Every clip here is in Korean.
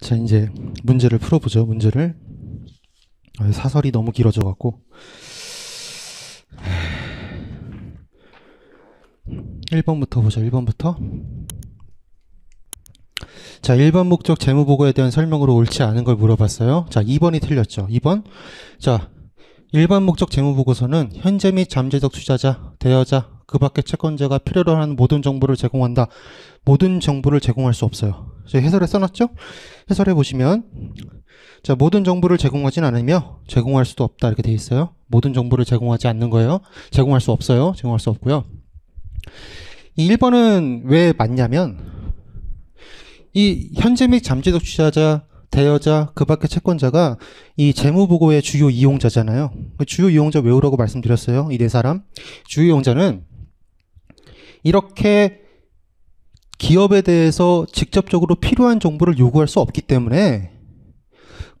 자, 이제 문제를 풀어보죠. 문제를. 아, 사설이 너무 길어져 갖고. 1번부터 보죠. 1번부터. 자, 1번 목적 재무 보고에 대한 설명으로 옳지 않은 걸 물어봤어요. 자, 2번이 틀렸죠. 2번. 자, 일반 목적 재무 보고서는 현재 및 잠재적 투자자, 대여자, 그 밖의 채권자가 필요로 하는 모든 정보를 제공한다. 모든 정보를 제공할 수 없어요. 해설에 써놨죠? 해설해 보시면 자 모든 정보를 제공하진 않으며 제공할 수도 없다 이렇게 돼 있어요. 모든 정보를 제공하지 않는 거예요. 제공할 수 없어요. 제공할 수 없고요. 이 1번은 왜 맞냐면 이 현재 및 잠재적 투자자 대여자, 그 밖의 채권자가 이 재무보고의 주요 이용자잖아요. 그 주요 이용자 외우라고 말씀드렸어요. 이 네 사람. 주요 이용자는 이렇게 기업에 대해서 직접적으로 필요한 정보를 요구할 수 없기 때문에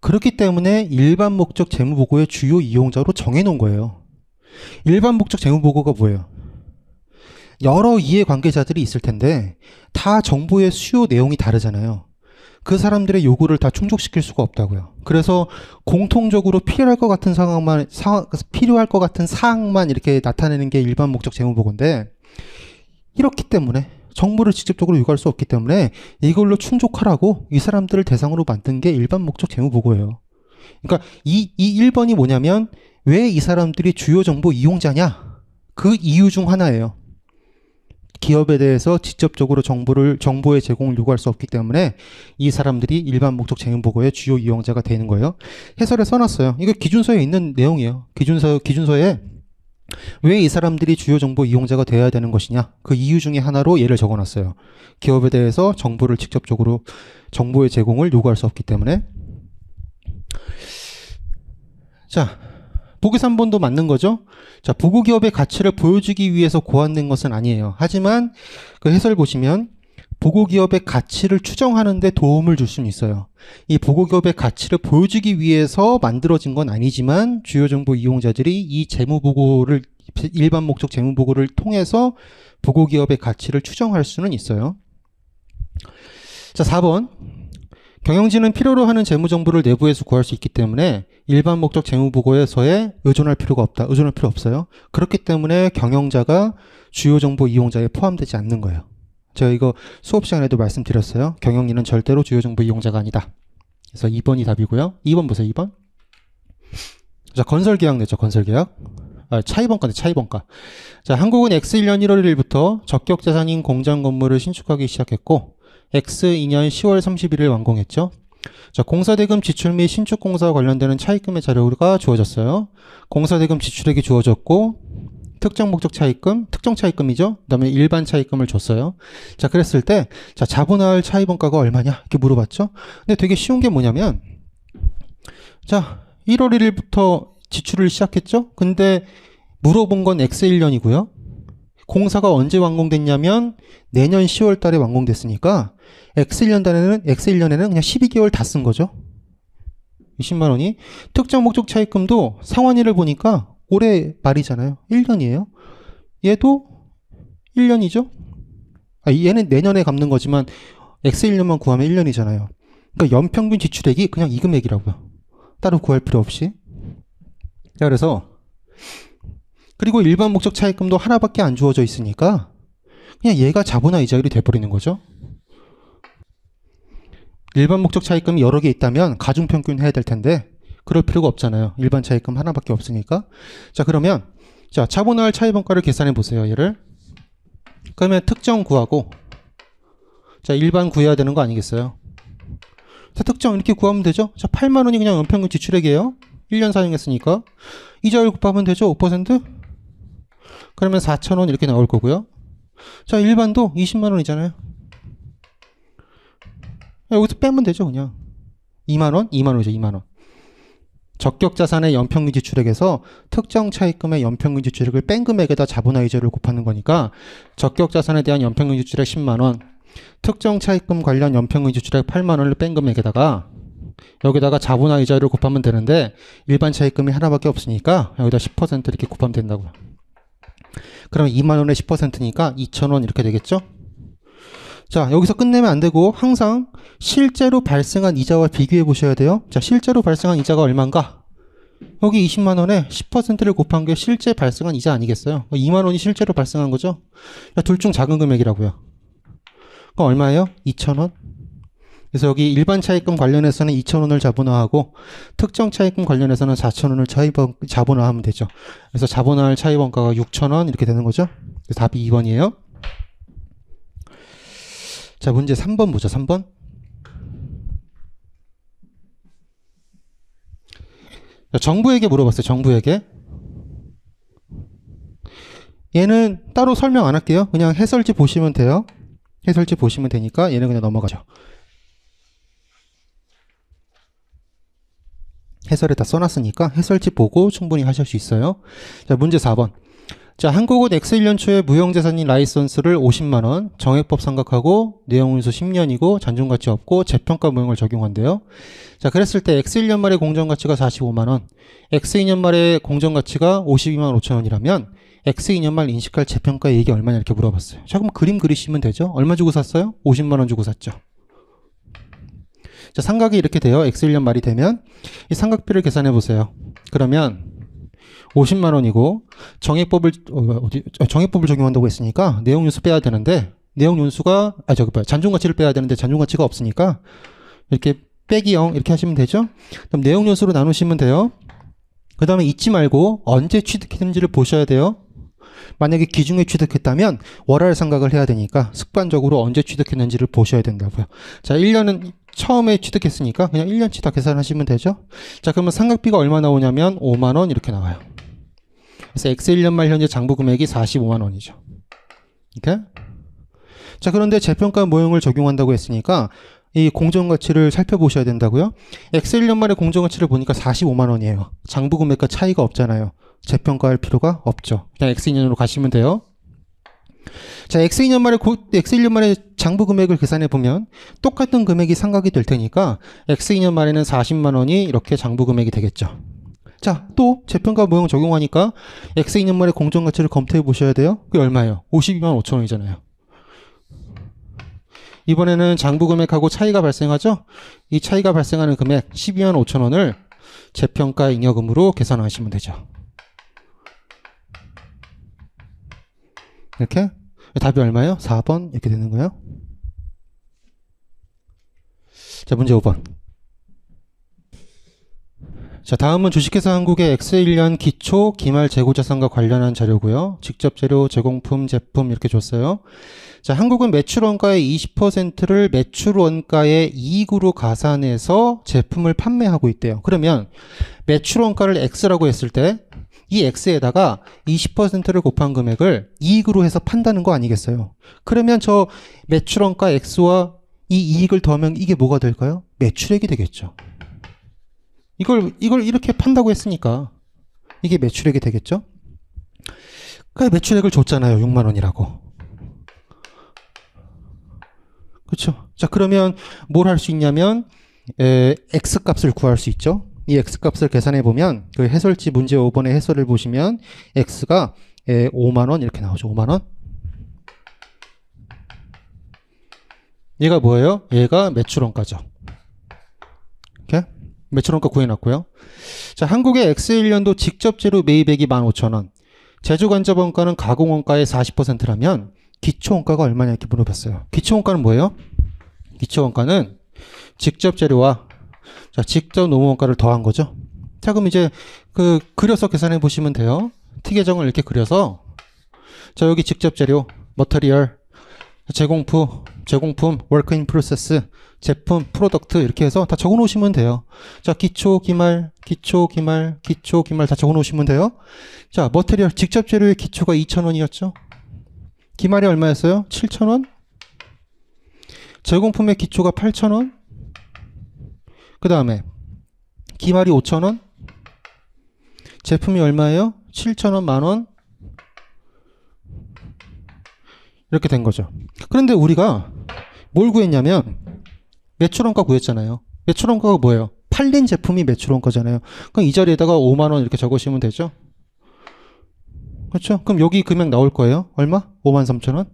그렇기 때문에 일반 목적 재무보고의 주요 이용자로 정해놓은 거예요. 일반 목적 재무보고가 뭐예요? 여러 이해관계자들이 있을 텐데 다 정보의 수요 내용이 다르잖아요. 그 사람들의 요구를 다 충족시킬 수가 없다고요. 그래서 공통적으로 필요할 것 같은 상황만 상황 필요할 것 같은 사항만 이렇게 나타내는 게 일반 목적 재무보고인데 이렇기 때문에 정보를 직접적으로 요구할 수 없기 때문에 이걸로 충족하라고 이 사람들을 대상으로 만든 게 일반 목적 재무 보고예요. 그러니까 이, 이 1번이 뭐냐면 왜 이 사람들이 주요 정보 이용자냐? 그 이유 중 하나예요. 기업에 대해서 직접적으로 정보를 정보의 제공을 요구할 수 없기 때문에 이 사람들이 일반 목적 재무 보고의 주요 이용자가 되는 거예요. 해설에 써놨어요. 이거 기준서에 있는 내용이에요. 기준서 기준서에 왜 이 사람들이 주요 정보 이용자가 되어야 되는 것이냐? 그 이유 중에 하나로 예를 적어 놨어요. 기업에 대해서 정보를 직접적으로 정보의 제공을 요구할 수 없기 때문에 자 보기 3번도 맞는 거죠. 자, 보고 기업의 가치를 보여주기 위해서 고안된 것은 아니에요. 하지만 그 해설 보시면 보고 기업의 가치를 추정하는 데 도움을 줄 수는 있어요. 이 보고 기업의 가치를 보여주기 위해서 만들어진 건 아니지만 주요 정보 이용자들이 이 재무 보고를 일반 목적 재무 보고를 통해서 보고 기업의 가치를 추정할 수는 있어요. 자, 4번. 경영진은 필요로 하는 재무 정보를 내부에서 구할 수 있기 때문에 일반 목적 재무 보고에서에 의존할 필요가 없다. 의존할 필요 없어요. 그렇기 때문에 경영자가 주요 정보 이용자에 포함되지 않는 거예요. 제가 이거 수업 시간에도 말씀드렸어요. 경영인은 절대로 주요 정보 이용자가 아니다. 그래서 2번이 답이고요. 2번 보세요. 2번. 자, 건설 계약 냈죠. 건설 계약. 아, 차이번가네, 차이번가. 자, 한국은 X1년 1월 1일부터 적격 자산인 공장 건물을 신축하기 시작했고 X 2년 10월 31일 완공했죠. 자, 공사대금 지출 및 신축 공사와 관련되는 차입금의 자료가 주어졌어요. 공사대금 지출액이 주어졌고 특정 목적 차입금, 특정 차입금이죠. 그다음에 일반 차입금을 줬어요. 자, 그랬을 때 자, 자본화할 차입원가가 얼마냐? 이렇게 물어봤죠. 근데 되게 쉬운 게 뭐냐면 자, 1월 1일부터 지출을 시작했죠. 근데 물어본 건 X1년이고요. 공사가 언제 완공됐냐면 내년 10월 달에 완공됐으니까 X1년 단에는 X1년에는 그냥 12개월 다 쓴 거죠. 20만 원이 특정 목적 차입금도 상환일을 보니까 올해 말이잖아요. 1년이에요. 얘도 1년이죠. 아, 얘는 내년에 갚는 거지만 X1년만 구하면 1년이잖아요. 그러니까 연평균 지출액이 그냥 이 금액이라고요. 따로 구할 필요 없이. 자, 그래서 그리고 일반 목적 차입금도 하나밖에 안 주어져 있으니까 그냥 얘가 자본화 이자율이 돼버리는 거죠. 일반 목적 차입금이 여러 개 있다면 가중 평균 해야 될 텐데 그럴 필요가 없잖아요. 일반 차입금 하나밖에 없으니까. 자 그러면 자 자본화할 차입원가를 계산해 보세요. 얘를 그러면 특정 구하고 자 일반 구해야 되는 거 아니겠어요? 자 특정 이렇게 구하면 되죠. 자 8만 원이 그냥 연평균 지출액이에요. 1년 사용했으니까 이자율 곱하면 되죠. 5% 그러면 4천 원 이렇게 나올 거고요. 자 일반 더 20만 원이잖아요. 여기서 빼면 되죠, 그냥. 2만 원? 2만 원이죠, 2만 원. 적격 자산의 연평균 지출액에서 특정 차입금의 연평균 지출액을 뺀 금액에다 자본화 이자를 곱하는 거니까 적격 자산에 대한 연평균 지출액 10만 원, 특정 차입금 관련 연평균 지출액 8만 원을 뺀 금액에다가 여기다가 자본화 이자를 곱하면 되는데 일반 차입금이 하나밖에 없으니까 여기다 10% 이렇게 곱하면 된다고요. 그러면 2만원의 10%니까 2천 원 이렇게 되겠죠? 자, 여기서 끝내면 안 되고 항상 실제로 발생한 이자와 비교해 보셔야 돼요. 자, 실제로 발생한 이자가 얼마인가? 여기 20만 원에 10%를 곱한 게 실제 발생한 이자 아니겠어요? 2만 원이 실제로 발생한 거죠? 둘 중 작은 금액이라고요. 그럼 얼마예요? 2천 원. 그래서 여기 일반 차입금 관련해서는 2천 원을 자본화하고 특정 차입금 관련해서는 4천 원을 차입 자본화하면 되죠. 그래서 자본화할 차입 원가가 6천 원 이렇게 되는 거죠. 그래서 답이 2번이에요. 자, 문제 3번 보죠. 3번. 자, 정부에게 물어봤어요. 정부에게. 얘는 따로 설명 안 할게요. 그냥 해설지 보시면 돼요. 해설지 보시면 되니까 얘는 그냥 넘어가죠. 해설에 다 써놨으니까 해설지 보고 충분히 하실 수 있어요. 자, 문제 4번. 자, 한국은 X 1년 초에 무형재산인 라이선스를 50만원, 정액법 삼각하고, 내용운수 10년이고, 잔존가치 없고, 재평가 무형을 적용한대요. 자, 그랬을 때 X 1년 말의 공정가치가 45만원, X 2년 말의 공정가치가 52만 5천원이라면, X 2년 말 인식할 재평가 이익이 얼마냐 이렇게 물어봤어요. 자, 그럼 그림 그리시면 되죠? 얼마 주고 샀어요? 50만원 주고 샀죠. 자, 삼각이 이렇게 돼요. X 1년 말이 되면, 이 삼각비를 계산해 보세요. 그러면, 50만 원이고 정액법을 어, 어디 정액법을 적용한다고 했으니까 내용 윤수 빼야 되는데 내용 윤수가 아 저기 뭐야 잔존 가치를 빼야 되는데 잔존 가치가 없으니까 이렇게 빼기 0 이렇게 하시면 되죠. 그럼 내용 윤수로 나누시면 돼요. 그 다음에 잊지 말고 언제 취득했는지를 보셔야 돼요. 만약에 기중에 취득했다면 월할 상각을 해야 되니까 습관적으로 언제 취득했는지를 보셔야 된다고요. 자, 1년은 처음에 취득했으니까 그냥 1년치 다 계산하시면 되죠. 자, 그러면 상각비가 얼마 나오냐면 5만 원 이렇게 나와요. 그래서 X 1년 말 현재 장부 금액이 45만 원이죠. 이렇게. 자, 그런데 재평가 모형을 적용한다고 했으니까 이 공정가치를 살펴보셔야 된다고요. X 1년 말의 공정가치를 보니까 45만 원이에요. 장부 금액과 차이가 없잖아요. 재평가할 필요가 없죠. 그냥 X 2년으로 가시면 돼요. 자, X 2년 말에 고, X 1년 말에 장부 금액을 계산해 보면 똑같은 금액이 상각이 될 테니까 X 2년 말에는 40만 원이 이렇게 장부 금액이 되겠죠. 자, 또 재평가 모형 적용하니까 X 2년 말에 공정 가치를 검토해 보셔야 돼요. 그게 얼마예요? 52만 5천 원이잖아요. 이번에는 장부 금액하고 차이가 발생하죠? 이 차이가 발생하는 금액 12만 5천 원을 재평가 잉여금으로 계산하시면 되죠. 이렇게 답이 얼마예요? 4번 이렇게 되는 거예요. 자, 문제 5번. 자, 다음은 주식회사 한국의 X1년 기초 기말 재고 자산과 관련한 자료고요. 직접 재료, 제공품, 제품 이렇게 줬어요. 자, 한국은 매출 원가의 20%를 매출 원가의 이익으로 가산해서 제품을 판매하고 있대요. 그러면 매출 원가를 X라고 했을 때 이 X에다가 20%를 곱한 금액을 이익으로 해서 판다는 거 아니겠어요? 그러면 저 매출 원가 X와 이 이익을 더하면 이게 뭐가 될까요? 매출액이 되겠죠. 이걸, 이걸 이렇게 판다고 했으니까 이게 매출액이 되겠죠? 그 매출액을 줬잖아요. 6만 원이라고. 그렇죠? 자, 그러면 뭘 할 수 있냐면 에, x 값을 구할 수 있죠. 이 x 값을 계산해 보면 그 해설지 문제 5번의 해설을 보시면 x가 에, 5만 원 이렇게 나오죠. 5만 원. 얘가 뭐예요? 얘가 매출원가죠. 이렇게 매출원가 구해놨고요. 자, 한국의 X1년도 직접 재료 매입액이 15,000원. 제조간접원가는 가공원가의 40%라면 기초원가가 얼마냐 이렇게 물어봤어요. 기초원가는 뭐예요? 기초원가는 직접 재료와 자, 직접 노무원가를 더한 거죠. 자, 그럼 이제 그 그려서 계산해 보시면 돼요. T계정을 이렇게 그려서 자, 여기 직접 재료, material, 재공품, 재공품, work in process, 제품, product 이렇게 해서 다 적어 놓으시면 돼요. 자, 기초, 기말, 기초, 기말, 기초, 기말 다 적어 놓으시면 돼요. 자, material 직접 재료의 기초가 2,000원이었죠. 기말이 얼마였어요? 7,000원? 재공품의 기초가 8,000원? 그 다음에 기말이 5,000원? 제품이 얼마예요? 7,000원, 만원? 이렇게 된 거죠. 그런데 우리가 뭘 구했냐면 매출원가 구했잖아요. 매출원가가 뭐예요? 팔린 제품이 매출원가잖아요. 그럼 이 자리에다가 5만 원 이렇게 적으시면 되죠. 그렇죠? 그럼 여기 금액 나올 거예요. 얼마? 5만 3천 원.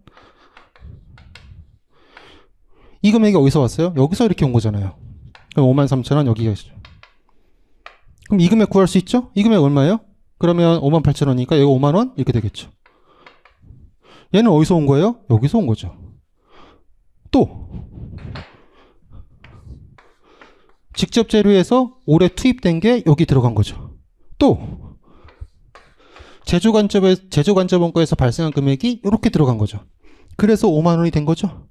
이 금액이 어디서 왔어요? 여기서 이렇게 온 거잖아요. 그럼 5만 3천 원 여기가 있죠. 그럼 이 금액 구할 수 있죠? 이 금액 얼마예요? 그러면 5만 8천 원이니까 여기 5만 원 이렇게 되겠죠. 얘는 어디서 온 거예요? 여기서 온 거죠. 또 직접 재료에서 올해 투입된 게 여기 들어간 거죠. 또 제조 관점에 제조 관점 원가에서 발생한 금액이 이렇게 들어간 거죠. 그래서 5만 원이 된 거죠.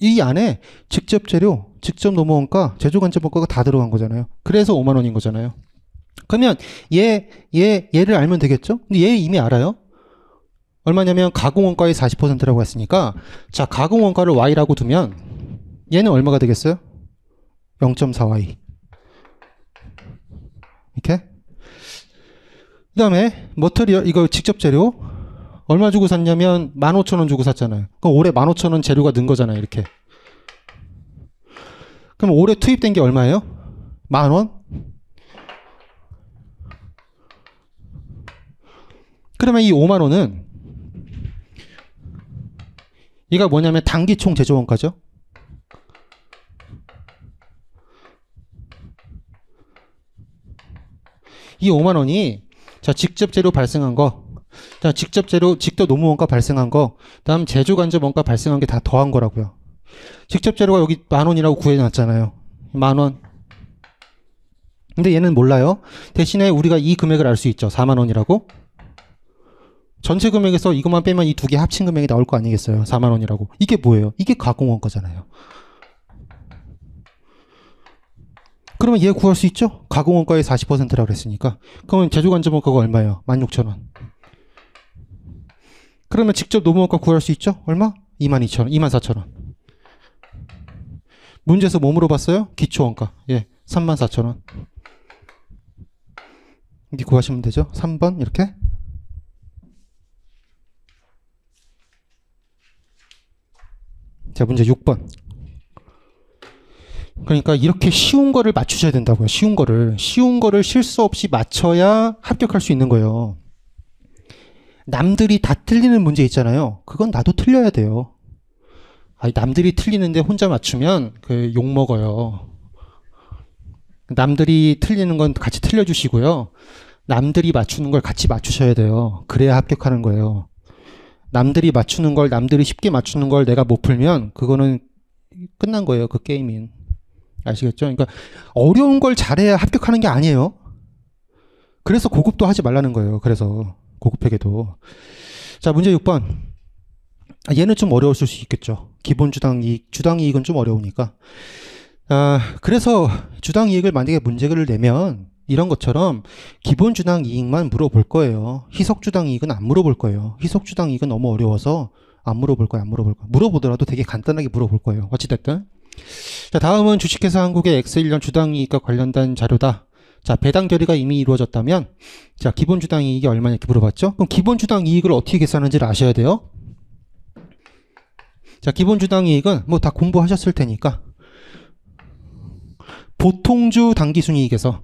이 안에 직접 재료, 직접 노무 원가, 제조 관점 원가가 다 들어간 거잖아요. 그래서 5만 원인 거잖아요. 그러면 얘, 얘, 얘를 알면 되겠죠? 근데 얘 이미 알아요. 얼마냐면 가공 원가의 40%라고 했으니까 자, 가공 원가를 y라고 두면 얘는 얼마가 되겠어요? 0.4y. 이렇게. 그 다음에 머터리얼, 이거 직접 재료. 얼마 주고 샀냐면 15,000원 주고 샀잖아요. 그럼 올해 15,000원 재료가 는 거잖아요. 이렇게. 그럼 올해 투입된 게 얼마예요? 만 원? 그러면 이 5만 원은 이가 뭐냐면 단기 총 제조 원가죠. 이 5만 원이 자 직접 재료 발생한 거, 자 직접 재료 직접 노무 원가 발생한 거, 다음 제조 간접 원가 발생한 게 다 더한 거라고요. 직접 재료가 여기 만 원이라고 구해놨잖아요. 만 원. 근데 얘는 몰라요. 대신에 우리가 이 금액을 알 수 있죠. 4만 원이라고. 전체 금액에서 이것만 빼면 이 두 개 합친 금액이 나올 거 아니겠어요. 4만 원이라고. 이게 뭐예요? 이게 가공 원가잖아요. 그러면 얘 구할 수 있죠? 가공 원가의 40%라고 그랬으니까. 그러면 제조 간접 원가가 얼마예요? 16,000원. 그러면 직접 노무 원가 구할 수 있죠? 얼마? 22,000원, 24,000원. 문제에서 뭐 물어봤어요? 기초 원가. 예. 34,000원. 이렇게 구하시면 되죠? 3번 이렇게. 자, 문제 6번. 그러니까 이렇게 쉬운 거를 맞추셔야 된다고요. 쉬운 거를. 쉬운 거를 실수 없이 맞춰야 합격할 수 있는 거예요. 남들이 다 틀리는 문제 있잖아요. 그건 나도 틀려야 돼요. 아니, 남들이 틀리는데 혼자 맞추면 그 욕 먹어요. 남들이 틀리는 건 같이 틀려주시고요. 남들이 맞추는 걸 같이 맞추셔야 돼요. 그래야 합격하는 거예요. 남들이 맞추는 걸, 남들이 쉽게 맞추는 걸 내가 못 풀면 그거는 끝난 거예요. 그 게임인. 아시겠죠? 그러니까 어려운 걸 잘해야 합격하는 게 아니에요. 그래서 고급도 하지 말라는 거예요. 그래서 고급회계도. 자, 문제 6번. 아, 얘는 좀 어려웠을 수 있겠죠. 기본 주당 이익, 주당 이익은 좀 어려우니까. 아, 그래서 주당 이익을 만약에 문제를 내면 이런 것처럼 기본 주당 이익만 물어볼 거예요. 희석 주당 이익은 안 물어볼 거예요. 희석 주당 이익은 너무 어려워서 안 물어볼 거예요. 안 물어볼 거예요. 물어보더라도 되게 간단하게 물어볼 거예요. 어찌됐든. 자, 다음은 주식회사 한국의 X1년 주당 이익과 관련된 자료다. 자, 배당 결의가 이미 이루어졌다면, 자, 기본 주당 이익이 얼마냐 이렇게 물어봤죠? 그럼 기본 주당 이익을 어떻게 계산하는지를 아셔야 돼요. 자, 기본 주당 이익은 뭐 다 공부하셨을 테니까, 보통주 당기순이익에서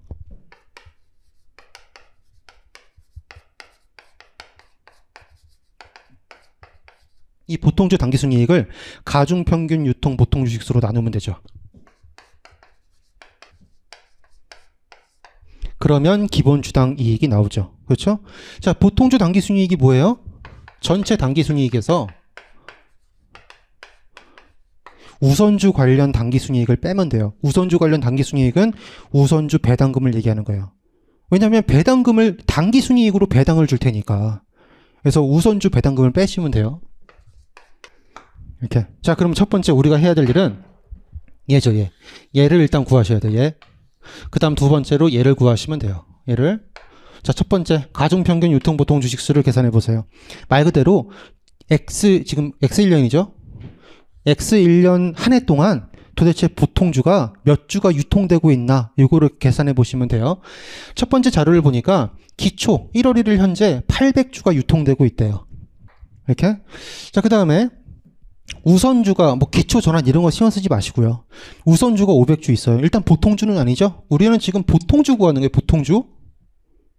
이 보통주 당기순이익을 가중평균 유통 보통 주식수로 나누면 되죠. 그러면 기본 주당 이익이 나오죠. 그렇죠? 자, 보통주 당기순이익이 뭐예요? 전체 당기순이익에서 우선주 관련 당기순이익을 빼면 돼요. 우선주 관련 당기순이익은 우선주 배당금을 얘기하는 거예요. 왜냐하면 배당금을 당기순이익으로 배당을 줄 테니까. 그래서 우선주 배당금을 빼시면 돼요. 이렇게. 자, 그럼 첫 번째 우리가 해야 될 일은 얘죠, 얘. 얘를 일단 구하셔야 돼, 얘. 그 다음 두 번째로 얘를 구하시면 돼요. 얘를. 자, 첫 번째, 가중평균 유통보통 주식수를 계산해 보세요. 말 그대로 X, 지금 X1년이죠? X1년 한 해 동안 도대체 보통주가 몇 주가 유통되고 있나, 이거를 계산해 보시면 돼요. 첫 번째 자료를 보니까 기초 1월 1일 현재 800주가 유통되고 있대요. 이렇게. 자, 그 다음에 우선주가 뭐 기초 전환 이런 거 신경 쓰지 마시고요. 우선주가 500주 있어요. 일단 보통주는 아니죠. 우리는 지금 보통주 구하는 게 보통주.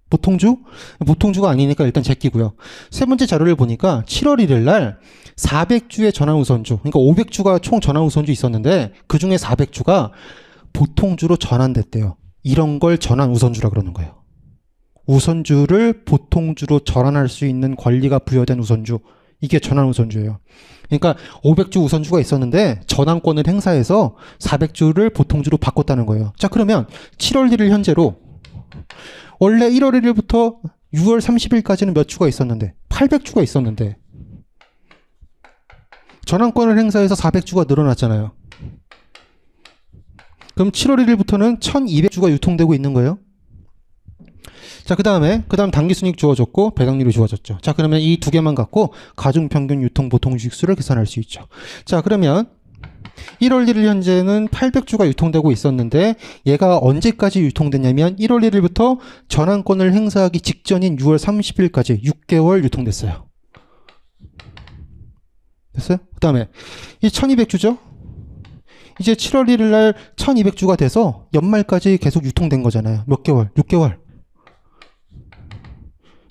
보통주? 보통주가 아니니까 일단 제끼고요. 세 번째 자료를 보니까 7월 1일 날 400주의 전환 우선주, 그러니까 500주가 총 전환 우선주 있었는데 그 중에 400주가 보통주로 전환됐대요. 이런 걸 전환 우선주라 그러는 거예요. 우선주를 보통주로 전환할 수 있는 권리가 부여된 우선주. 이게 전환 우선주예요. 그러니까 500주 우선주가 있었는데 전환권을 행사해서 400주를 보통주로 바꿨다는 거예요. 자, 그러면 7월 1일 현재로 원래 1월 1일부터 6월 30일까지는 몇 주가 있었는데 800주가 있었는데 전환권을 행사해서 400주가 늘어났잖아요. 그럼 7월 1일부터는 1200주가 유통되고 있는 거예요. 자, 그 다음에, 그 다음 당기순익 주어졌고, 배당률이 주어졌죠. 자, 그러면 이 두 개만 갖고 가중평균 유통 보통 주식수를 계산할 수 있죠. 자, 그러면 1월 1일 현재는 800주가 유통되고 있었는데 얘가 언제까지 유통됐냐면 1월 1일부터 전환권을 행사하기 직전인 6월 30일까지 6개월 유통됐어요. 됐어요? 그 다음에 이 1200주죠? 이제 7월 1일 날 1200주가 돼서 연말까지 계속 유통된 거잖아요. 몇 개월? 6개월.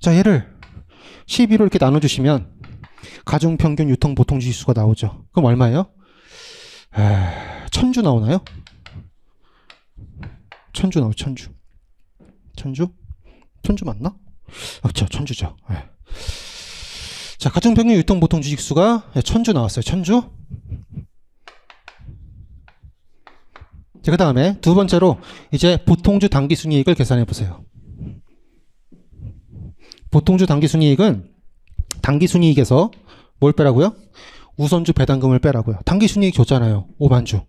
자, 얘를 12로 이렇게 나눠주시면 가중평균 유통 보통 지수가 나오죠. 그럼 얼마예요? 에... 천주 나오나요? 천주 나오 천주. 천주? 천주 맞나? 아, 그쵸, 천주죠. 네. 자, 가중평균 유통 보통 주식수가 천주 나왔어요. 천주. 자, 그 다음에 두 번째로 이제 보통주 당기 순이익을 계산해 보세요. 보통주 당기 순이익은 당기 순이익에서 뭘 빼라고요? 우선주 배당금을 빼라고요. 당기 순이익 줬잖아요. 5만주.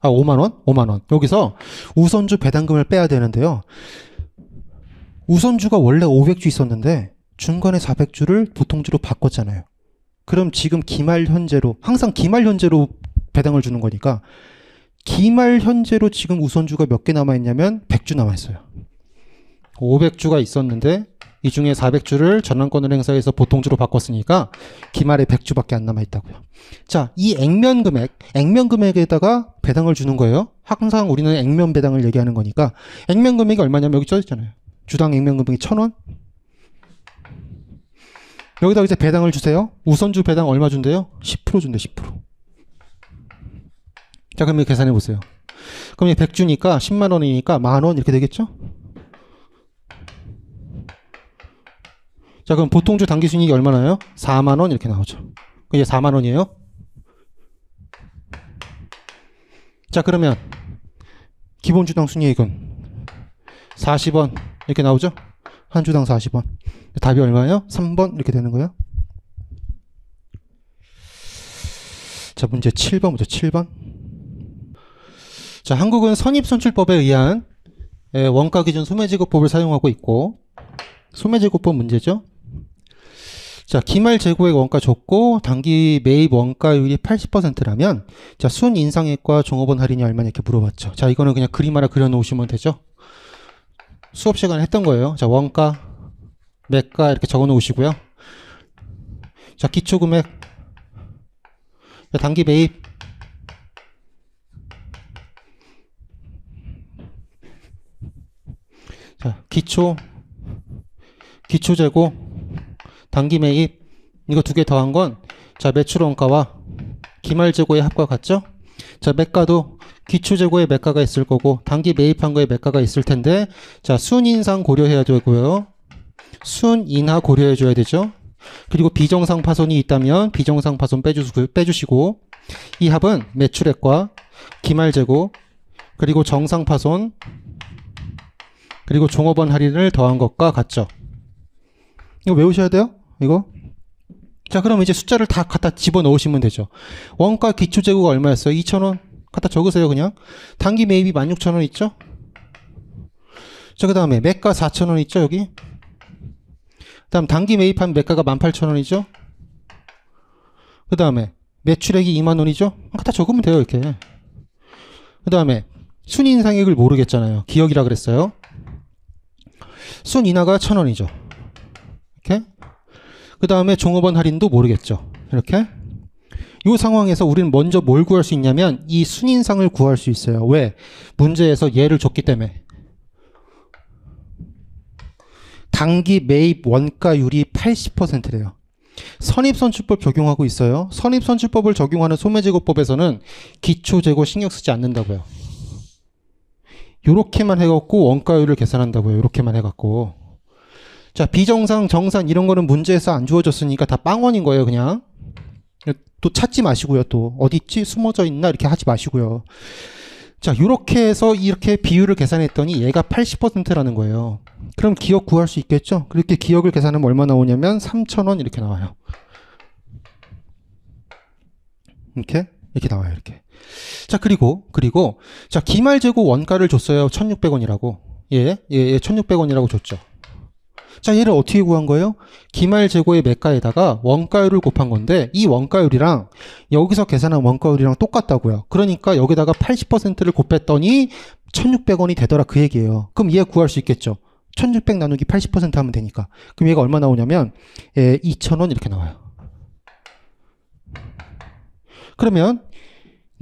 아, 5만원? 5만원. 여기서 우선주 배당금을 빼야 되는데요. 우선주가 원래 500주 있었는데 중간에 400주를 보통주로 바꿨잖아요. 그럼 지금 기말 현재로 항상 기말 현재로 배당을 주는 거니까 기말 현재로 지금 우선주가 몇 개 남아 있냐면 100주 남아 있어요. 500주가 있었는데 이 중에 400주를 전환권을 행사해서 보통주로 바꿨으니까 기말에 100주밖에 안 남아 있다고요. 자, 이 액면 금액, 액면 금액에다가 배당을 주는 거예요. 항상 우리는 액면 배당을 얘기하는 거니까 액면 금액이 얼마냐면 여기 써 있잖아요. 주당 액면 금액이 1,000원. 여기다 이제 배당을 주세요. 우선주 배당 얼마 준대요? 10% 준대, 10%. 자, 그럼 계산해 보세요. 그럼 이 100주니까 10만 원이니까 만 원 이렇게 되겠죠? 자, 그럼 보통주 당기 순이익이 얼마나요? 4만 원 이렇게 나오죠. 이제 4만 원이에요. 자, 그러면 기본 주당 순이익은 40원 이렇게 나오죠? 한 주당 40원. 답이 얼마예요? 3번 이렇게 되는 거예요. 자, 문제 7번부터 7번. 자, 한국은 선입선출법에 의한 원가 기준 소매제곱법을 사용하고 있고 소매제곱법 문제죠. 자, 기말 재고액 원가 줬고 단기 매입 원가율이 80%라면 자, 순 인상액과 종업원 할인이 얼마냐 이렇게 물어봤죠. 자, 이거는 그냥 그림 하나 그려 놓으시면 되죠. 수업 시간에 했던 거예요. 자, 원가, 매가 이렇게 적어 놓으시고요. 자, 기초 금액. 자, 단기 매입. 자, 기초 기초 재고 단기 매입 이거 두 개 더한 건 자, 매출 원가와 기말 재고의 합과 같죠? 자, 매가도 기초 재고의 매가가 있을 거고 단기 매입한 거에 매가가 있을 텐데 자, 순인상 고려해야 되고요. 순인하 고려해 줘야 되죠. 그리고 비정상 파손이 있다면 비정상 파손 빼주시고, 빼주시고 이 합은 매출액과 기말 재고 그리고 정상 파손 그리고 종업원 할인을 더한 것과 같죠. 이거 외우셔야 돼요. 이거. 자, 그럼 이제 숫자를 다 갖다 집어 넣으시면 되죠. 원가 기초 재고가 얼마였어요? 2,000원. 갖다 적으세요, 그냥. 단기 매입이 16,000원 있죠? 자, 그 다음에 매가 4,000원 있죠, 여기? 그 다음 단기 매입한 매가가 18,000원이죠? 그 다음에 매출액이 2만원이죠? 갖다 적으면 돼요, 이렇게. 그 다음에 순인 상액을 모르겠잖아요. 기억이라 그랬어요. 순 인하가 1,000원이죠. 이렇게. 그 다음에 종업원 할인도 모르겠죠. 이렇게. 이 상황에서 우리는 먼저 뭘 구할 수 있냐면 이 순인상을 구할 수 있어요. 왜? 문제에서 예를 줬기 때문에. 단기 매입 원가율이 80%래요. 선입선출법 적용하고 있어요. 선입선출법을 적용하는 소매제고법에서는 기초재고 신경 쓰지 않는다고요. 요렇게만 해갖고 원가율을 계산한다고요. 요렇게만 해갖고. 자, 비정상, 정산 이런 거는 문제에서 안 주어졌으니까 다 빵원인 거예요, 그냥. 또 찾지 마시고요, 또. 어디 있지? 숨어져 있나? 이렇게 하지 마시고요. 자, 요렇게 해서 이렇게 비율을 계산했더니 얘가 80%라는 거예요. 그럼 기억 구할 수 있겠죠? 그렇게 기억을 계산하면 얼마 나오냐면 3,000원 이렇게 나와요. 이렇게? 이렇게 나와요, 이렇게. 자, 그리고, 그리고, 자, 기말 재고 원가를 줬어요. 1,600원이라고. 예, 예, 예, 1,600원이라고 줬죠. 자, 얘를 어떻게 구한 거예요? 기말 재고의 매가에다가 원가율을 곱한 건데 이 원가율이랑 여기서 계산한 원가율이랑 똑같다고요. 그러니까 여기다가 80%를 곱했더니 1,600원이 되더라 그 얘기예요. 그럼 얘 구할 수 있겠죠. 1,600 나누기 80% 하면 되니까. 그럼 얘가 얼마 나오냐면 예, 2,000원 이렇게 나와요. 그러면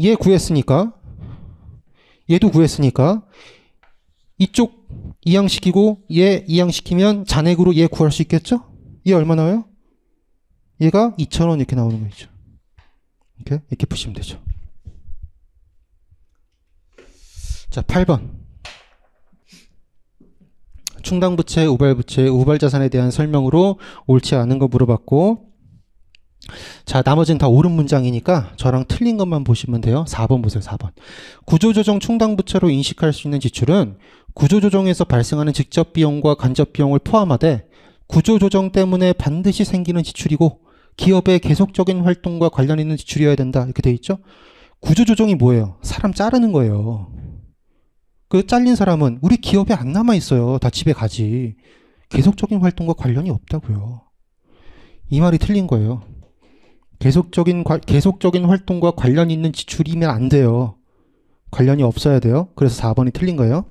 얘 구했으니까 얘도 구했으니까 이쪽 이항시키고 얘 이항시키면 잔액으로 얘 구할 수 있겠죠? 얘 얼마 나와요? 얘가 2,000원 이렇게 나오는 거죠. 이렇게 이렇게 푸시면 되죠. 자, 8번. 충당부채, 우발부채, 우발자산에 대한 설명으로 옳지 않은 거 물어봤고 자, 나머지는 다 옳은 문장이니까 저랑 틀린 것만 보시면 돼요. 4번 보세요, 4번. 구조조정 충당부채로 인식할 수 있는 지출은 구조조정에서 발생하는 직접 비용과 간접 비용을 포함하되 구조조정 때문에 반드시 생기는 지출이고 기업의 계속적인 활동과 관련 있는 지출이어야 된다. 이렇게 돼 있죠? 구조조정이 뭐예요? 사람 자르는 거예요. 그 잘린 사람은 우리 기업에 안 남아 있어요. 다 집에 가지. 계속적인 활동과 관련이 없다고요. 이 말이 틀린 거예요. 계속적인 과, 계속적인 활동과 관련 있는 지출이면 안 돼요. 관련이 없어야 돼요. 그래서 4번이 틀린 거예요.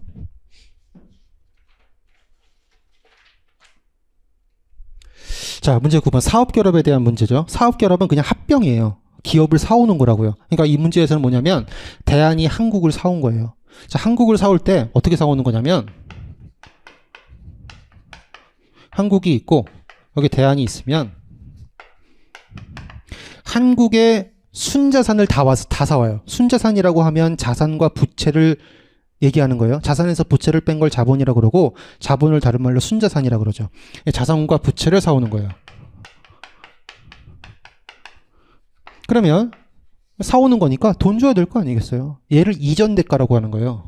자, 문제 9번 사업 결합에 대한 문제죠. 사업 결합은 그냥 합병이에요. 기업을 사오는 거라고요. 그러니까 이 문제에서는 뭐냐면 대한이 한국을 사온 거예요. 자, 한국을 사올 때 어떻게 사오는 거냐면 한국이 있고 여기 대한이 있으면 한국의 순자산을 다 와서 다 사와요. 순자산이라고 하면 자산과 부채를 얘기하는 거예요. 자산에서 부채를 뺀 걸 자본이라고 그러고 자본을 다른 말로 순자산이라고 그러죠. 자산과 부채를 사오는 거예요. 그러면 사오는 거니까 돈 줘야 될 거 아니겠어요? 얘를 이전 대가라고 하는 거예요.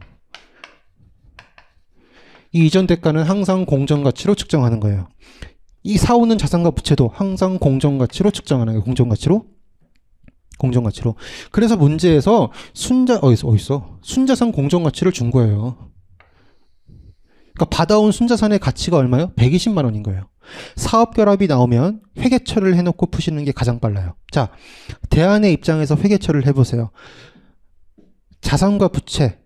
이 이전 대가는 항상 공정 가치로 측정하는 거예요. 이 사오는 자산과 부채도 항상 공정 가치로 측정하는 거예요. 공정 가치로. 공정 가치로. 그래서 문제에서 순자 어디서 어디서 순자산 공정 가치를 준 거예요. 그러니까 받아온 순자산의 가치가 얼마요? 120만 원인 거예요. 사업 결합이 나오면 회계처리를 해놓고 푸시는 게 가장 빨라요. 자, 대안의 입장에서 회계처리를 해보세요. 자산과 부채,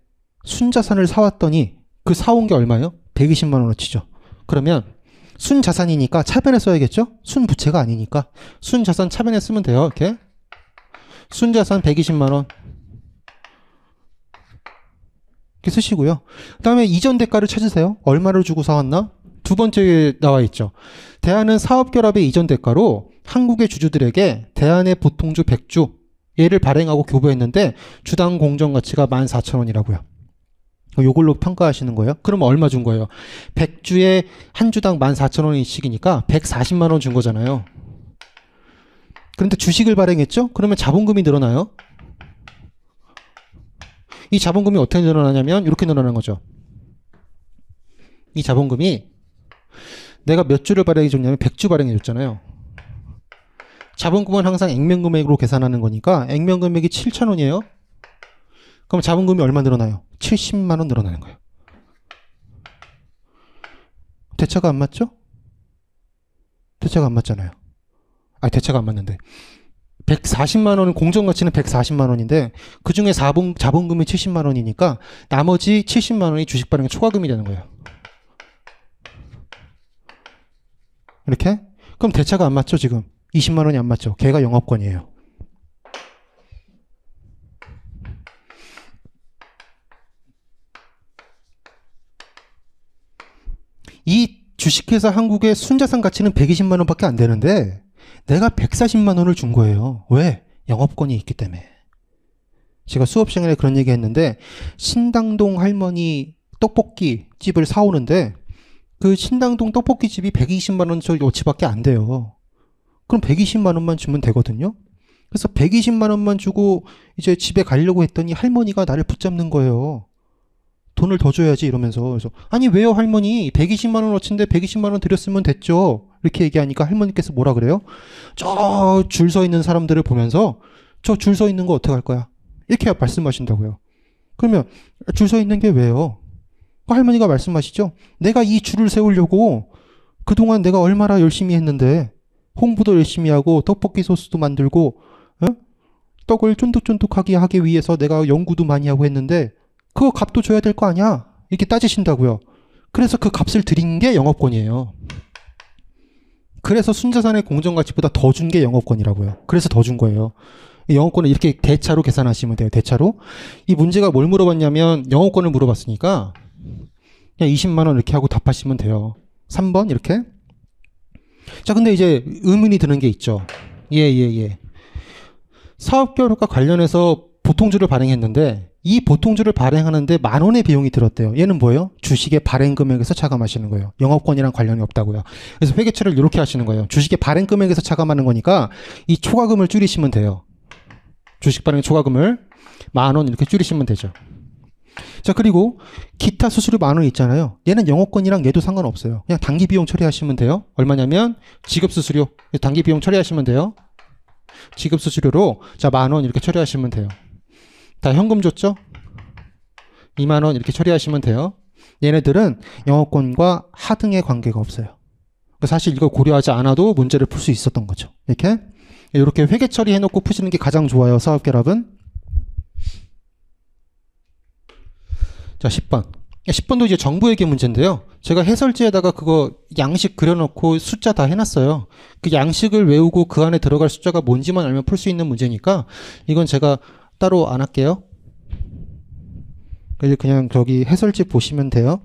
순자산을 사왔더니 그 사온 게 얼마예요? 120만 원어치죠. 그러면 순자산이니까 차변에 써야겠죠? 순부채가 아니니까 순자산 차변에 쓰면 돼요. 이렇게 순자산 120만 원 이렇게 쓰시고요. 그 다음에 이전 대가를 찾으세요. 얼마를 주고 사왔나? 두 번째에 나와 있죠. 대안은 사업결합의 이전 대가로 한국의 주주들에게 대안의 보통주 100주 얘를 발행하고 교부했는데 주당 공정 가치가 14,000원이라고요. 요걸로 평가하시는 거예요? 그럼 얼마 준 거예요? 100주에 한 주당 14,000원이씩이니까 140만 원 준 거잖아요. 그런데 주식을 발행했죠? 그러면 자본금이 늘어나요? 이 자본금이 어떻게 늘어나냐면 이렇게 늘어나는 거죠. 이 자본금이 내가 몇 주를 발행해 줬냐면 100주 발행해 줬잖아요. 자본금은 항상 액면 금액으로 계산하는 거니까 액면 금액이 7,000원이에요. 그럼 자본금이 얼마 늘어나요? 70만 원 늘어나는 거예요. 대차가 안 맞죠? 대차가 안 맞잖아요. 아, 대차가 안 맞는데. 140만 원은 공정 가치는 140만 원인데 그 중에 자본 자본금이 70만 원이니까 나머지 70만 원이 주식 발행 초과금이 되는 거예요. 이렇게? 그럼 대차가 안 맞죠, 지금? 20만 원이 안 맞죠. 걔가 영업권이에요. 주식회사 한국의 순자산 가치는 120만 원밖에 안 되는데 내가 140만 원을 준 거예요. 왜? 영업권이 있기 때문에. 제가 수업 시간에 그런 얘기 했는데 신당동 할머니 떡볶이 집을 사오는데 그 신당동 떡볶이 집이 120만 원어치밖에 안 돼요. 그럼 120만 원만 주면 되거든요. 그래서 120만 원만 주고 이제 집에 가려고 했더니 할머니가 나를 붙잡는 거예요. 돈을 더 줘야지 이러면서 그래서 아니 왜요 할머니 120만 원어치인데 120만 원 드렸으면 됐죠. 이렇게 얘기하니까 할머니께서 뭐라 그래요? 저 줄 서 있는 사람들을 보면서 저 줄 서 있는 거 어떻게 할 거야? 이렇게 말씀하신다고요. 그러면 줄 서 있는 게 왜요? 그 할머니가 말씀하시죠. 내가 이 줄을 세우려고 그동안 내가 얼마나 열심히 했는데 홍보도 열심히 하고 떡볶이 소스도 만들고 어? 떡을 쫀득쫀득하게 하기 위해서 내가 연구도 많이 하고 했는데 그거 값도 줘야 될 거 아니야? 이렇게 따지신다고요. 그래서 그 값을 드린 게 영업권이에요. 그래서 순자산의 공정가치보다 더 준 게 영업권이라고요. 그래서 더 준 거예요. 영업권을 이렇게 대차로 계산하시면 돼요. 대차로. 이 문제가 뭘 물어봤냐면 영업권을 물어봤으니까 그냥 20만 원 이렇게 하고 답하시면 돼요. 3번 이렇게. 자, 근데 이제 의문이 드는 게 있죠. 예, 예, 예. 사업 결과 관련해서 보통주를 발행했는데 이 보통주를 발행하는데 만 원의 비용이 들었대요. 얘는 뭐예요? 주식의 발행 금액에서 차감하시는 거예요. 영업권이랑 관련이 없다고요. 그래서 회계처를 이렇게 하시는 거예요. 주식의 발행 금액에서 차감하는 거니까 이 초과금을 줄이시면 돼요. 주식 발행 초과금을 만 원 이렇게 줄이시면 되죠. 자, 그리고 기타 수수료 만 원 있잖아요. 얘는 영업권이랑 얘도 상관없어요. 그냥 단기 비용 처리하시면 돼요. 얼마냐면 지급 수수료. 단기 비용 처리하시면 돼요. 지급 수수료로 자, 만 원 이렇게 처리하시면 돼요. 다 현금 줬죠? 2만 원 이렇게 처리하시면 돼요. 얘네들은 영업권과 하등의 관계가 없어요. 사실 이걸 고려하지 않아도 문제를 풀 수 있었던 거죠. 이렇게 이렇게 회계 처리해놓고 푸시는 게 가장 좋아요. 사업 결합은. 자, 10번. 10번도 이제 정부회계 문제인데요. 제가 해설지에다가 그거 양식 그려놓고 숫자 다 해놨어요. 그 양식을 외우고 그 안에 들어갈 숫자가 뭔지만 알면 풀 수 있는 문제니까 이건 제가 따로 안 할게요. 그냥 저기 해설지 보시면 돼요.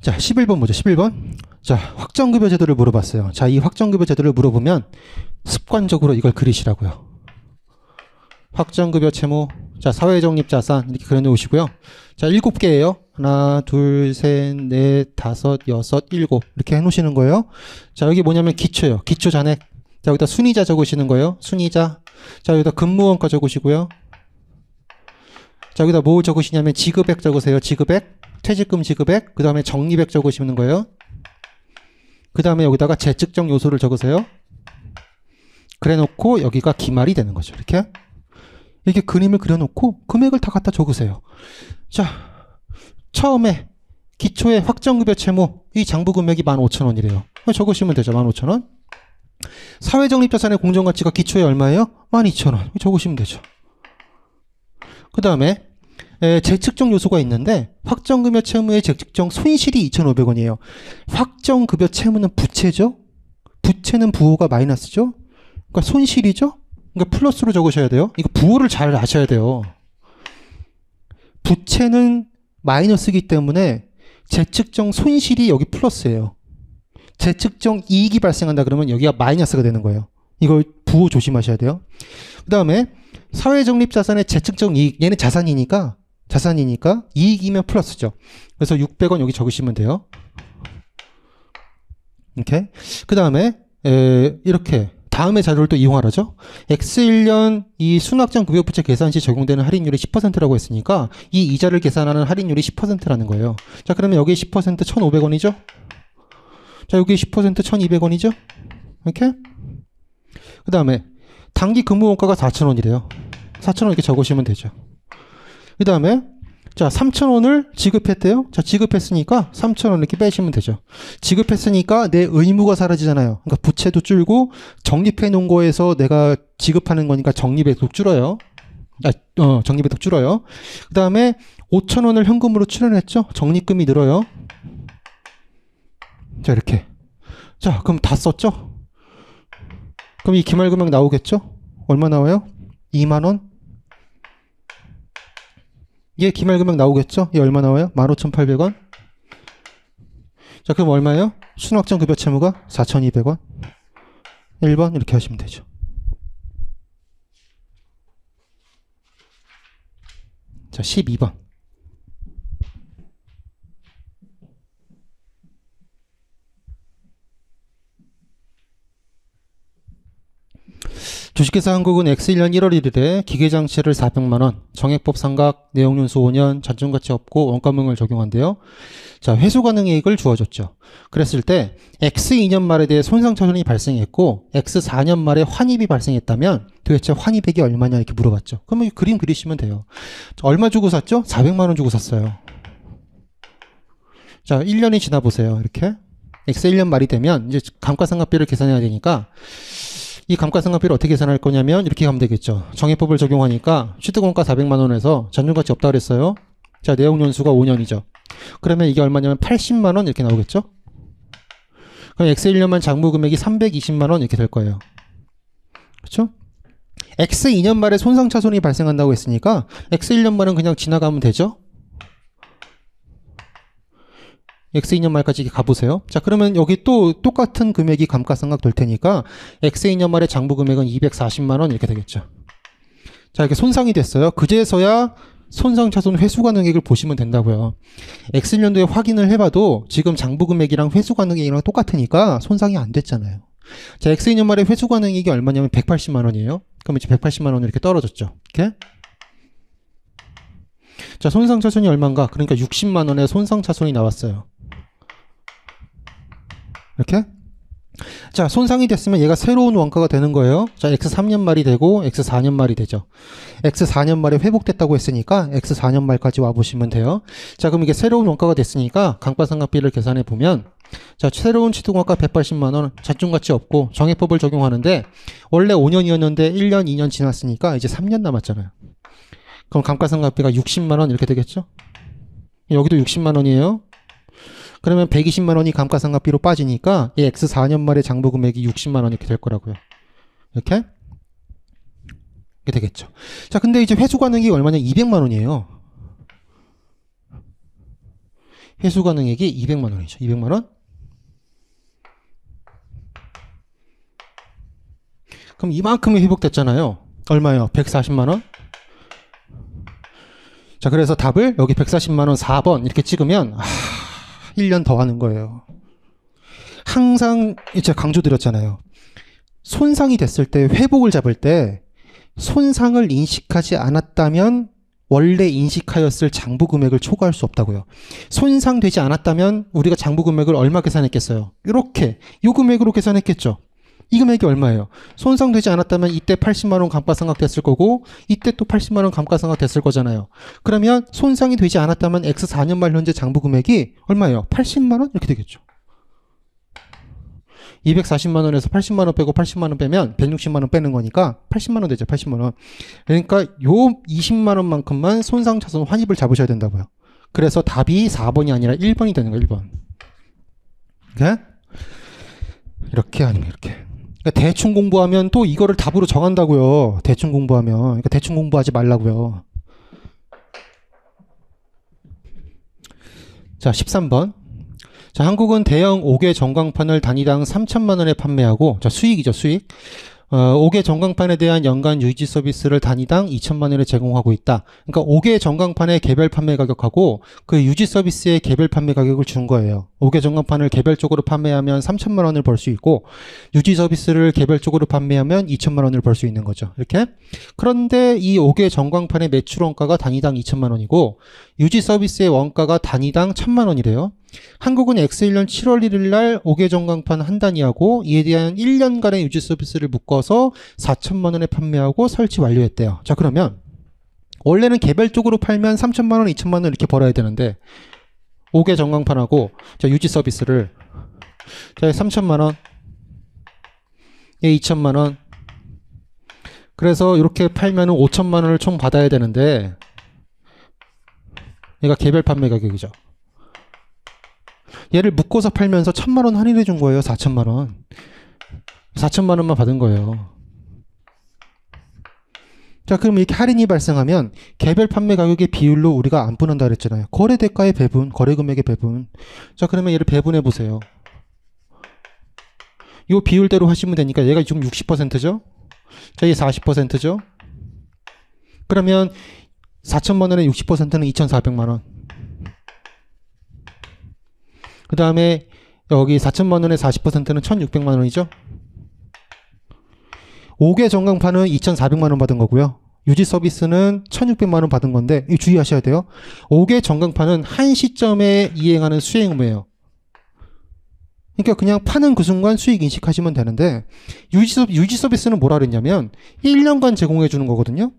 자, 11번 보죠. 11번. 자, 확정급여 제도를 물어봤어요. 자, 이 확정급여 제도를 물어보면 습관적으로 이걸 그리시라고요. 확정급여 채무. 자, 사회적립자산 이렇게 그려놓으시고요. 자, 일곱 개예요. 하나, 둘, 셋, 넷, 다섯, 여섯, 일곱 이렇게 해놓으시는 거예요. 자, 여기 뭐냐면 기초요. 기초 잔액. 자, 여기다 순위자 적으시는 거예요. 순위자. 자, 여기다 근무원가 적으시고요. 자, 여기다 뭐 적으시냐면 지급액 적으세요. 지급액. 퇴직금 지급액. 그 다음에 적립액 적으시는 거예요. 그 다음에 여기다가 재측정 요소를 적으세요. 그래 놓고 여기가 기말이 되는 거죠. 이렇게. 이렇게 그림을 그려놓고 금액을 다 갖다 적으세요. 자, 처음에 기초의 확정급여 채무 이 장부 금액이 15,000원이래요. 적으시면 되죠. 15,000원. 사회적립자산의 공정가치가 기초에 얼마예요? 12,000원. 적으시면 되죠. 그 다음에 재측정 요소가 있는데 확정급여 채무의 재측정 손실이 2,500원이에요. 확정급여 채무는 부채죠? 부채는 부호가 마이너스죠? 그러니까 손실이죠? 그러니까 플러스로 적으셔야 돼요. 이거 부호를 잘 아셔야 돼요. 부채는 마이너스이기 때문에 재측정 손실이 여기 플러스예요. 재측정 이익이 발생한다 그러면 여기가 마이너스가 되는 거예요. 이걸 부호 조심하셔야 돼요. 그 다음에 사회적립자산의 재측정 이익, 얘는 자산이니까, 자산이니까 이익이면 플러스죠. 그래서 600원 여기 적으시면 돼요. 이렇게. 그 다음에, 이렇게. 다음의 자료를 또 이용하라죠. X1년 이 순학장 급여부채 계산 시 적용되는 할인율이 10%라고 했으니까 이 이자를 계산하는 할인율이 10%라는 거예요. 자, 그러면 여기 10% 1,500원이죠? 자, 여기 10% 1200원이죠? 이렇게? 그 다음에, 단기 근무 원가가 4,000원이래요. 4,000원 이렇게 적으시면 되죠. 그 다음에, 자, 3,000원을 지급했대요. 자, 지급했으니까 3,000원 이렇게 빼시면 되죠. 지급했으니까 내 의무가 사라지잖아요. 그러니까 부채도 줄고 적립해 놓은 거에서 내가 지급하는 거니까 적립액도 줄어요. 아, 어, 적립액도 줄어요. 그 다음에 5,000원을 현금으로 출연했죠. 적립금이 늘어요. 자, 이렇게. 자, 그럼 다 썼죠? 그럼 이 기말 금액 나오겠죠? 얼마 나와요? 2만 원? 얘 기말 금액 나오겠죠? 얘 얼마 나와요? 15,800원. 자, 그럼 얼마예요? 순확정 급여 채무가 4,200원. 1번 이렇게 하시면 되죠. 자, 12번. 주식회사 한국은 X1년 1월 1일에 기계장치를 400만원, 정액법 상각, 내용연수 5년, 잔존가치 없고 원가명을 적용한대요. 자, 회수 가능 이익을 주어줬죠. 그랬을 때 X2년 말에 대해 손상차손이 발생했고 X4년 말에 환입이 발생했다면 도대체 환입액이 얼마냐 이렇게 물어봤죠. 그러면 그림 그리시면 돼요. 자, 얼마 주고 샀죠? 400만원 주고 샀어요. 자, 1년이 지나 보세요. 이렇게. X1년 말이 되면 이제 감가상각비를 계산해야 되니까 이 감가상각비를 어떻게 계산할 거냐면 이렇게 가면 되겠죠. 정액법을 적용하니까 취득원가 400만 원에서 잔존가치 없다 그랬어요. 자, 내용 연수가 5년이죠. 그러면 이게 얼마냐면 80만 원 이렇게 나오겠죠? 그럼 X1년만 장부 금액이 320만 원 이렇게 될 거예요. 그렇죠? X2년 말에 손상 차손이 발생한다고 했으니까 X1년 말은 그냥 지나가면 되죠? X2년 말까지 가보세요. 자, 그러면 여기 또 똑같은 금액이 감가상각 될 테니까 X2년 말의 장부 금액은 240만원 이렇게 되겠죠. 자, 이렇게 손상이 됐어요. 그제서야 손상차손 회수 가능액을 보시면 된다고요. X1년도에 확인을 해봐도 지금 장부 금액이랑 회수 가능액이랑 똑같으니까 손상이 안 됐잖아요. 자, X2년 말에 회수 가능액이 얼마냐면 180만 원이에요. 그럼 이제 180만 원 이렇게 떨어졌죠. 이렇게. 자, 손상차손이 얼마인가? 그러니까 60만 원의 손상차손이 나왔어요. 이렇게? 자 손상이 됐으면 얘가 새로운 원가가 되는 거예요. 자 x 3년 말이 되고 x 4년 말이 되죠. X 4년 말에 회복됐다고 했으니까 x 4년 말까지 와 보시면 돼요. 자 그럼 이게 새로운 원가가 됐으니까 강가상각비를 계산해 보면 자 새로운 취득원가 180만원 자충가치 없고 정액법을 적용하는데 원래 5년이었는데 1년 2년 지났으니까 이제 3년 남았잖아요. 그럼 감가상각비가 60만 원 이렇게 되겠죠? 여기도 60만 원이에요 그러면 120만 원이 감가상각비로 빠지니까 이 X 4년 말의 장부 금액이 60만 원 이렇게 될 거라고요. 이렇게 이렇게 되겠죠. 자, 근데 이제 회수 가능이 얼마냐? 200만 원이에요. 회수 가능액이 200만 원이죠. 200만 원. 그럼 이만큼이 회복됐잖아요. 얼마요? 140만 원. 자, 그래서 답을 여기 140만 원 4번 이렇게 찍으면 아, 1년 더 하는 거예요. 항상 제가 강조드렸잖아요. 손상이 됐을 때 회복을 잡을 때 손상을 인식하지 않았다면 원래 인식하였을 장부 금액을 초과할 수 없다고요. 손상되지 않았다면 우리가 장부 금액을 얼마 계산했겠어요? 이렇게 요 금액으로 계산했겠죠. 이 금액이 얼마예요? 손상되지 않았다면 이때 80만 원 감가상각 됐을 거고 이때 또 80만 원 감가상각 됐을 거잖아요. 그러면 손상이 되지 않았다면 X 4년 말 현재 장부 금액이 얼마예요? 80만 원 이렇게 되겠죠. 240만 원에서 80만 원 빼고 80만 원 빼면 160만 원 빼는 거니까 80만 원 되죠. 80만 원. 그러니까 요 20만 원만큼만 손상 차손 환입을 잡으셔야 된다고요. 그래서 답이 4번이 아니라 1번이 되는 거예요. 1번. 이렇게 이렇게 거예요. 이렇게. 그러니까 대충 공부하면 또 이거를 답으로 정한다고요. 대충 공부하면. 그러니까 대충 공부하지 말라고요. 자, 13번. 자, 한국은 대형 5개 전광판을 단위당 3천만 원에 판매하고 자, 수익이죠, 수익. 어, 5개 전광판에 대한 연간 유지 서비스를 단위당 2천만 원에 제공하고 있다. 그러니까 5개 전광판의 개별 판매 가격하고 그 유지 서비스의 개별 판매 가격을 준 거예요. 5개 전광판을 개별적으로 판매하면 3천만 원을 벌 수 있고 유지 서비스를 개별적으로 판매하면 2천만 원을 벌 수 있는 거죠. 이렇게. 그런데 이 5개 전광판의 매출 원가가 단위당 2천만 원이고 유지 서비스의 원가가 단위당 1천만 원이래요. 한국은 X1년 7월 1일 날 5개 전광판 한 단위하고 이에 대한 1년간의 유지 서비스를 묶어서 4천만 원에 판매하고 설치 완료했대요. 자 그러면 원래는 개별적으로 팔면 3천만 원, 2천만 원 이렇게 벌어야 되는데 5개 전광판하고 자 유지 서비스를 자 3천만 원, 얘 2천만 원. 그래서 이렇게 팔면 은 5천만 원을 총 받아야 되는데 얘가 개별 판매 가격이죠. 얘를 묶어서 팔면서 천만 원 할인해 준 거예요. 4천만 원. 4천만 원만 받은 거예요. 자, 그럼 이렇게 할인이 발생하면 개별 판매 가격의 비율로 우리가 안 분한다 그랬잖아요. 거래 대가의 배분, 거래 금액의 배분. 자, 그러면 얘를 배분해 보세요. 이 비율대로 하시면 되니까 얘가 지금 60%죠? 자, 얘 40%죠? 그러면 4천만 원의 60%는 2,400만 원. 그 다음에 여기 4천만 원의 40%는 1,600만 원이죠? 5개 전광판은 2,400만 원 받은 거고요. 유지 서비스는 1,600만 원 받은 건데 이 주의하셔야 돼요. 5개 전광판은 한 시점에 이행하는 수행 의무예요. 그러니까 그냥 파는 그 순간 수익 인식하시면 되는데 유지, 서, 유지 서비스는 뭐라 그랬냐면 1년간 제공해 주는 거거든요.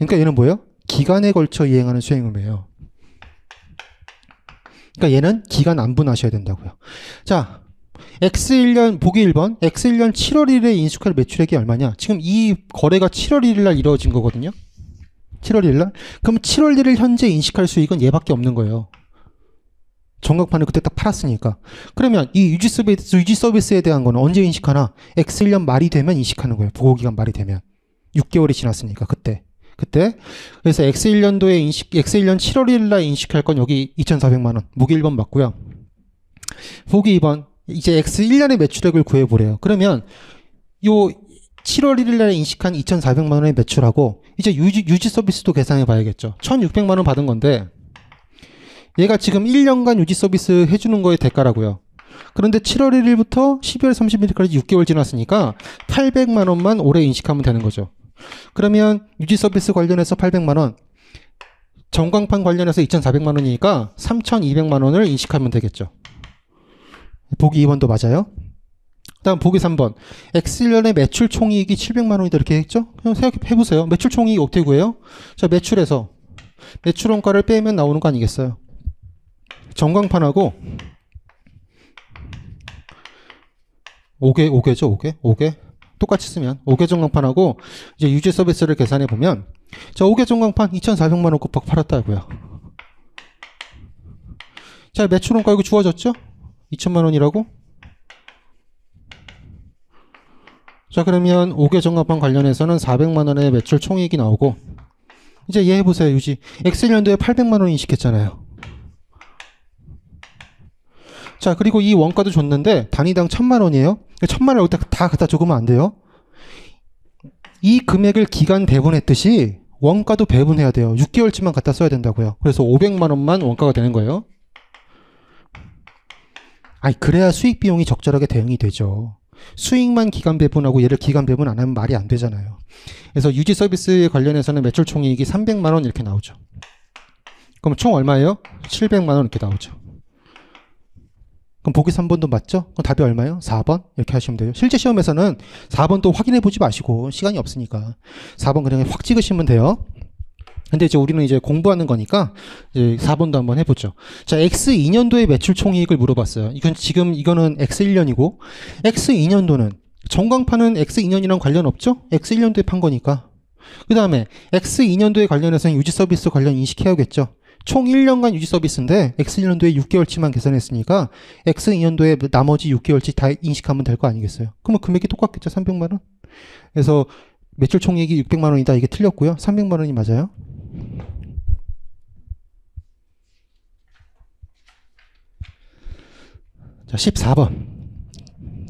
그러니까 얘는 뭐예요? 기간에 걸쳐 이행하는 수행 의무예요. 그러니까 얘는 기간 안 분하셔야 된다고요. 자, X1년 보기 1번 X1년 7월 1일에 인수할 매출액이 얼마냐? 지금 이 거래가 7월 1일 날 이루어진 거거든요. 7월 1일 날. 그럼 7월 1일 현재 인식할 수익은 얘밖에 없는 거예요. 정각판을 그때 딱 팔았으니까. 그러면 이 유지 서비스, 유지 서비스에 대한 거는 언제 인식하나? X1년 말이 되면 인식하는 거예요. 보고기간 말이 되면. 6개월이 지났으니까, 그때. 그때. 그래서 X1년도에 인식, X1년 7월 1일 날 인식할 건 여기 2,400만 원. 무기 1번 맞고요. 보기 2번. 이제 X1년의 매출액을 구해 보래요. 그러면 요 7월 1일 날 인식한 2,400만 원의 매출하고 이제 유지, 유지 서비스도 계산해 봐야겠죠. 1,600만 원 받은 건데 얘가 지금 1년간 유지 서비스 해주는 거의 대가라고요. 그런데 7월 1일부터 12월 30일까지 6개월 지났으니까 800만 원만 올해 인식하면 되는 거죠. 그러면 유지 서비스 관련해서 800만 원, 전광판 관련해서 2,400만 원이니까 3,200만 원을 인식하면 되겠죠. 보기 2번도 맞아요. 다음 보기 3번. X1년의 매출 총이익이 700만 원이다 이렇게 했죠? 그냥 생각해 보세요. 매출 총이익 어떻게 구해요? 자, 매출에서 매출 원가를 빼면 나오는 거 아니겠어요? 전광판하고 5개, 5개죠, 5개? 5개? 똑같이 쓰면 5개 전광판하고 이제 유지 서비스를 계산해 보면 자, 5개 전광판 2,400만 원 곱박 팔았다고요. 자, 매출 원가 이거 주어졌죠? 2천만 원이라고? 자 그러면 5개 정합판 관련해서는 400만 원의 매출 총이익이 나오고 이제 얘 해보세요 유지 X년도에 800만 원 인식했잖아요 자 그리고 이 원가도 줬는데 단위당 1000만 원이에요 1000만 원 여기다 다 갖다 적으면 안 돼요 이 금액을 기간 배분했듯이 원가도 배분해야 돼요 6개월치만 갖다 써야 된다고요 그래서 500만 원만 원가가 되는 거예요 아니 그래야 수익 비용이 적절하게 대응이 되죠. 수익만 기간 배분하고 얘를 기간 배분 안 하면 말이 안 되잖아요. 그래서 유지 서비스에 관련해서는 매출 총이익이 300만 원 이렇게 나오죠. 그럼 총 얼마예요? 700만 원 이렇게 나오죠. 그럼 보기 3번도 맞죠? 그럼 답이 얼마예요? 4번? 이렇게 하시면 돼요. 실제 시험에서는 4번 또 확인해 보지 마시고 시간이 없으니까 4번 그냥 확 찍으시면 돼요. 근데 이제 우리는 이제 공부하는 거니까 이제 4번도 한번 해보죠. 자, X 2년도의 매출 총이익을 물어봤어요. 이건 지금 이거는 X 1년이고 X 2년도는 정광판은 X 2년이랑 관련 없죠? X 1년도에 판 거니까. 그 다음에 X 2년도에 관련해서는 유지 서비스 관련 인식해야겠죠. 총 1년간 유지 서비스인데 X 1년도에 6개월치만 계산했으니까 X 2년도에 나머지 6개월치 다 인식하면 될 거 아니겠어요? 그러면 금액이 똑같겠죠? 300만 원? 그래서 매출 총이익이 600만 원이다. 이게 틀렸고요. 300만 원이 맞아요. 자, 14번.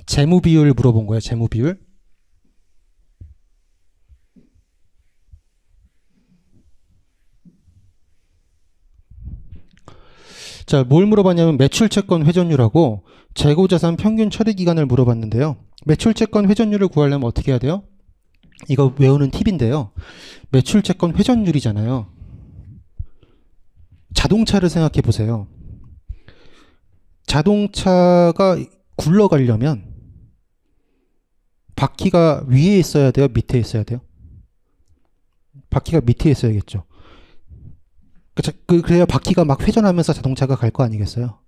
재무 비율 물어본 거예요. 재무 비율. 자, 뭘 물어봤냐면 매출채권 회전율하고 재고자산 평균 처리 기간을 물어봤는데요. 매출채권 회전율을 구하려면 어떻게 해야 돼요? 이거 외우는 팁인데요. 매출 채권 회전율이잖아요. 자동차를 생각해 보세요. 자동차가 굴러가려면 바퀴가 위에 있어야 돼요? 밑에 있어야 돼요? 바퀴가 밑에 있어야겠죠. 그, 그래야 바퀴가 막 회전하면서 자동차가 갈 거 아니겠어요?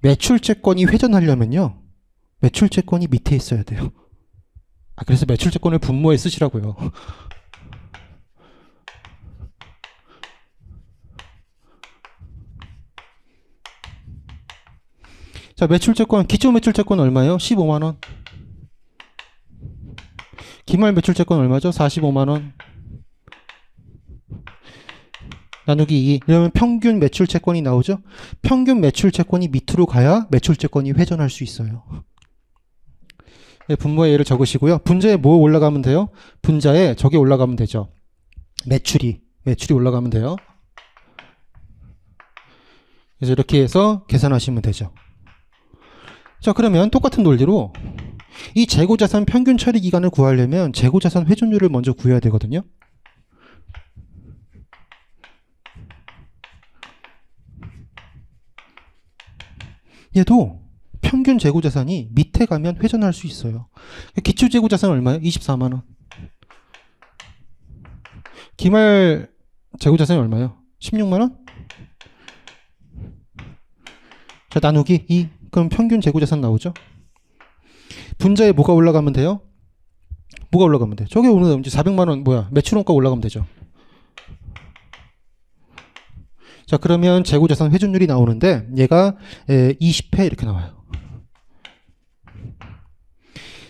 매출 채권이 회전하려면요. 매출 채권이 밑에 있어야 돼요. 아, 그래서 매출 채권을 분모에 쓰시라고요. 자, 매출 채권, 기초 매출 채권 얼마예요? 15만원. 기말 매출 채권 얼마죠? 45만원. 나누기 2. 이러면 평균 매출 채권이 나오죠? 평균 매출 채권이 밑으로 가야 매출 채권이 회전할 수 있어요. 네, 분모의 예를 적으시고요. 분자에 뭐 올라가면 돼요? 분자에 저게 올라가면 되죠. 매출이. 매출이 올라가면 돼요. 그래서 이렇게 해서 계산하시면 되죠. 자, 그러면 똑같은 논리로 이 재고자산 평균 처리 기간을 구하려면 재고자산 회전율을 먼저 구해야 되거든요. 얘도 평균 재고 자산이 밑에 가면 회전할 수 있어요. 기초 재고 자산 얼마예요? 24만 원. 기말 재고 자산이 얼마예요? 16만 원? 자, 나누기 2. 그럼 평균 재고 자산 나오죠? 분자에 뭐가 올라가면 돼요? 뭐가 올라가면 돼? 저게 오늘 이제 400만 원 뭐야? 매출원가 올라가면 되죠. 자, 그러면 재고자산 회전율이 나오는데 얘가 20회 이렇게 나와요.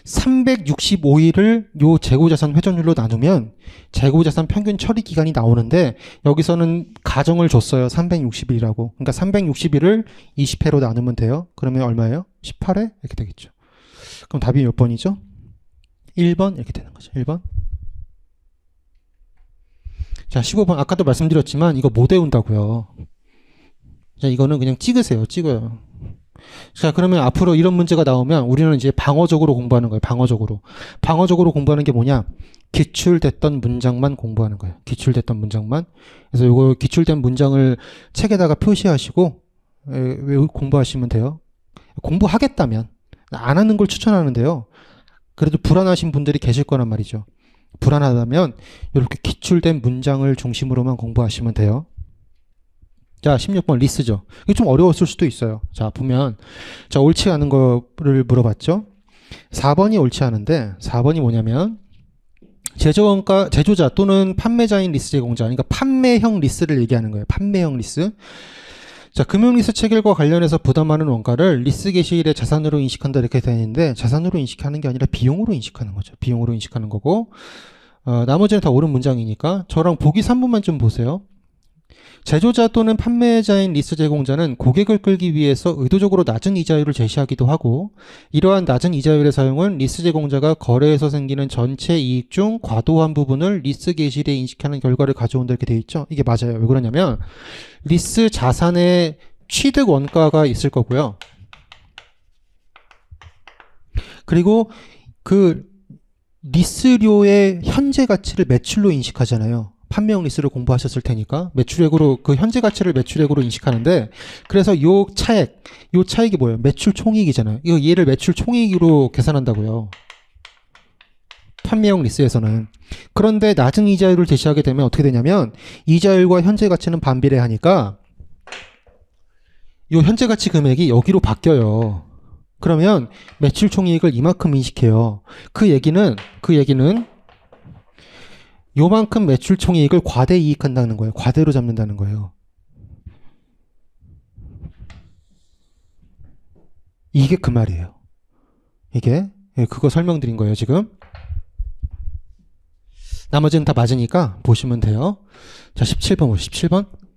365일을 요 재고자산 회전율로 나누면 재고자산 평균 처리 기간이 나오는데 여기서는 가정을 줬어요. 360일이라고. 그러니까 360일을 20회로 나누면 돼요. 그러면 얼마예요? 18회? 이렇게 되겠죠. 그럼 답이 몇 번이죠? 1번 이렇게 되는 거죠. 1번. 자, 15번 아까도 말씀드렸지만 이거 못 외운다고요. 자, 이거는 그냥 찍으세요. 찍어요. 자, 그러면 앞으로 이런 문제가 나오면 우리는 이제 방어적으로 공부하는 거예요. 방어적으로. 방어적으로 공부하는 게 뭐냐? 기출됐던 문장만 공부하는 거예요. 기출됐던 문장만. 그래서 이거 기출된 문장을 책에다가 표시하시고 왜 공부하시면 돼요. 공부하겠다면 안 하는 걸 추천하는데요. 그래도 불안하신 분들이 계실 거란 말이죠. 불안하다면 이렇게 기출된 문장을 중심으로만 공부하시면 돼요. 자, 16번 리스죠. 이게 좀 어려웠을 수도 있어요. 자, 보면 자, 옳지 않은 거를 물어봤죠. 4번이 옳지 않은데 4번이 뭐냐면 제조원가 제조자 또는 판매자인 리스 제공자 그러니까 판매형 리스를 얘기하는 거예요. 판매형 리스. 자, 금융 리스 체결과 관련해서 부담하는 원가를 리스 개시일의 자산으로 인식한다 이렇게 되는데 자산으로 인식하는 게 아니라 비용으로 인식하는 거죠. 비용으로 인식하는 거고 어, 나머지는 다 옳은 문장이니까 저랑 보기 3번만 좀 보세요. 제조자 또는 판매자인 리스 제공자는 고객을 끌기 위해서 의도적으로 낮은 이자율을 제시하기도 하고 이러한 낮은 이자율의 사용은 리스 제공자가 거래에서 생기는 전체 이익 중 과도한 부분을 리스 개시일에 인식하는 결과를 가져온다 이렇게 되어 있죠. 이게 맞아요. 왜 그러냐면 리스 자산의 취득 원가가 있을 거고요. 그리고 그 리스료의 현재 가치를 매출로 인식하잖아요. 판매형 리스를 공부하셨을 테니까 매출액으로 그 현재 가치를 매출액으로 인식하는데 그래서 요 차액 요 차액이 뭐예요? 매출 총이익이잖아요. 이거 얘를 매출 총이익으로 계산한다고요. 판매형 리스에서는 그런데 낮은 이자율을 제시하게 되면 어떻게 되냐면 이자율과 현재 가치는 반비례하니까 요 현재 가치 금액이 여기로 바뀌어요. 그러면 매출 총이익을 이만큼 인식해요. 그 얘기는 그 얘기는 요만큼 매출 총이익을 과대 이익한다는 거예요. 과대로 잡는다는 거예요. 이게 그 말이에요. 이게 예, 그거 설명드린 거예요, 지금. 나머지는 다 맞으니까 보시면 돼요. 자, 17번, 17번.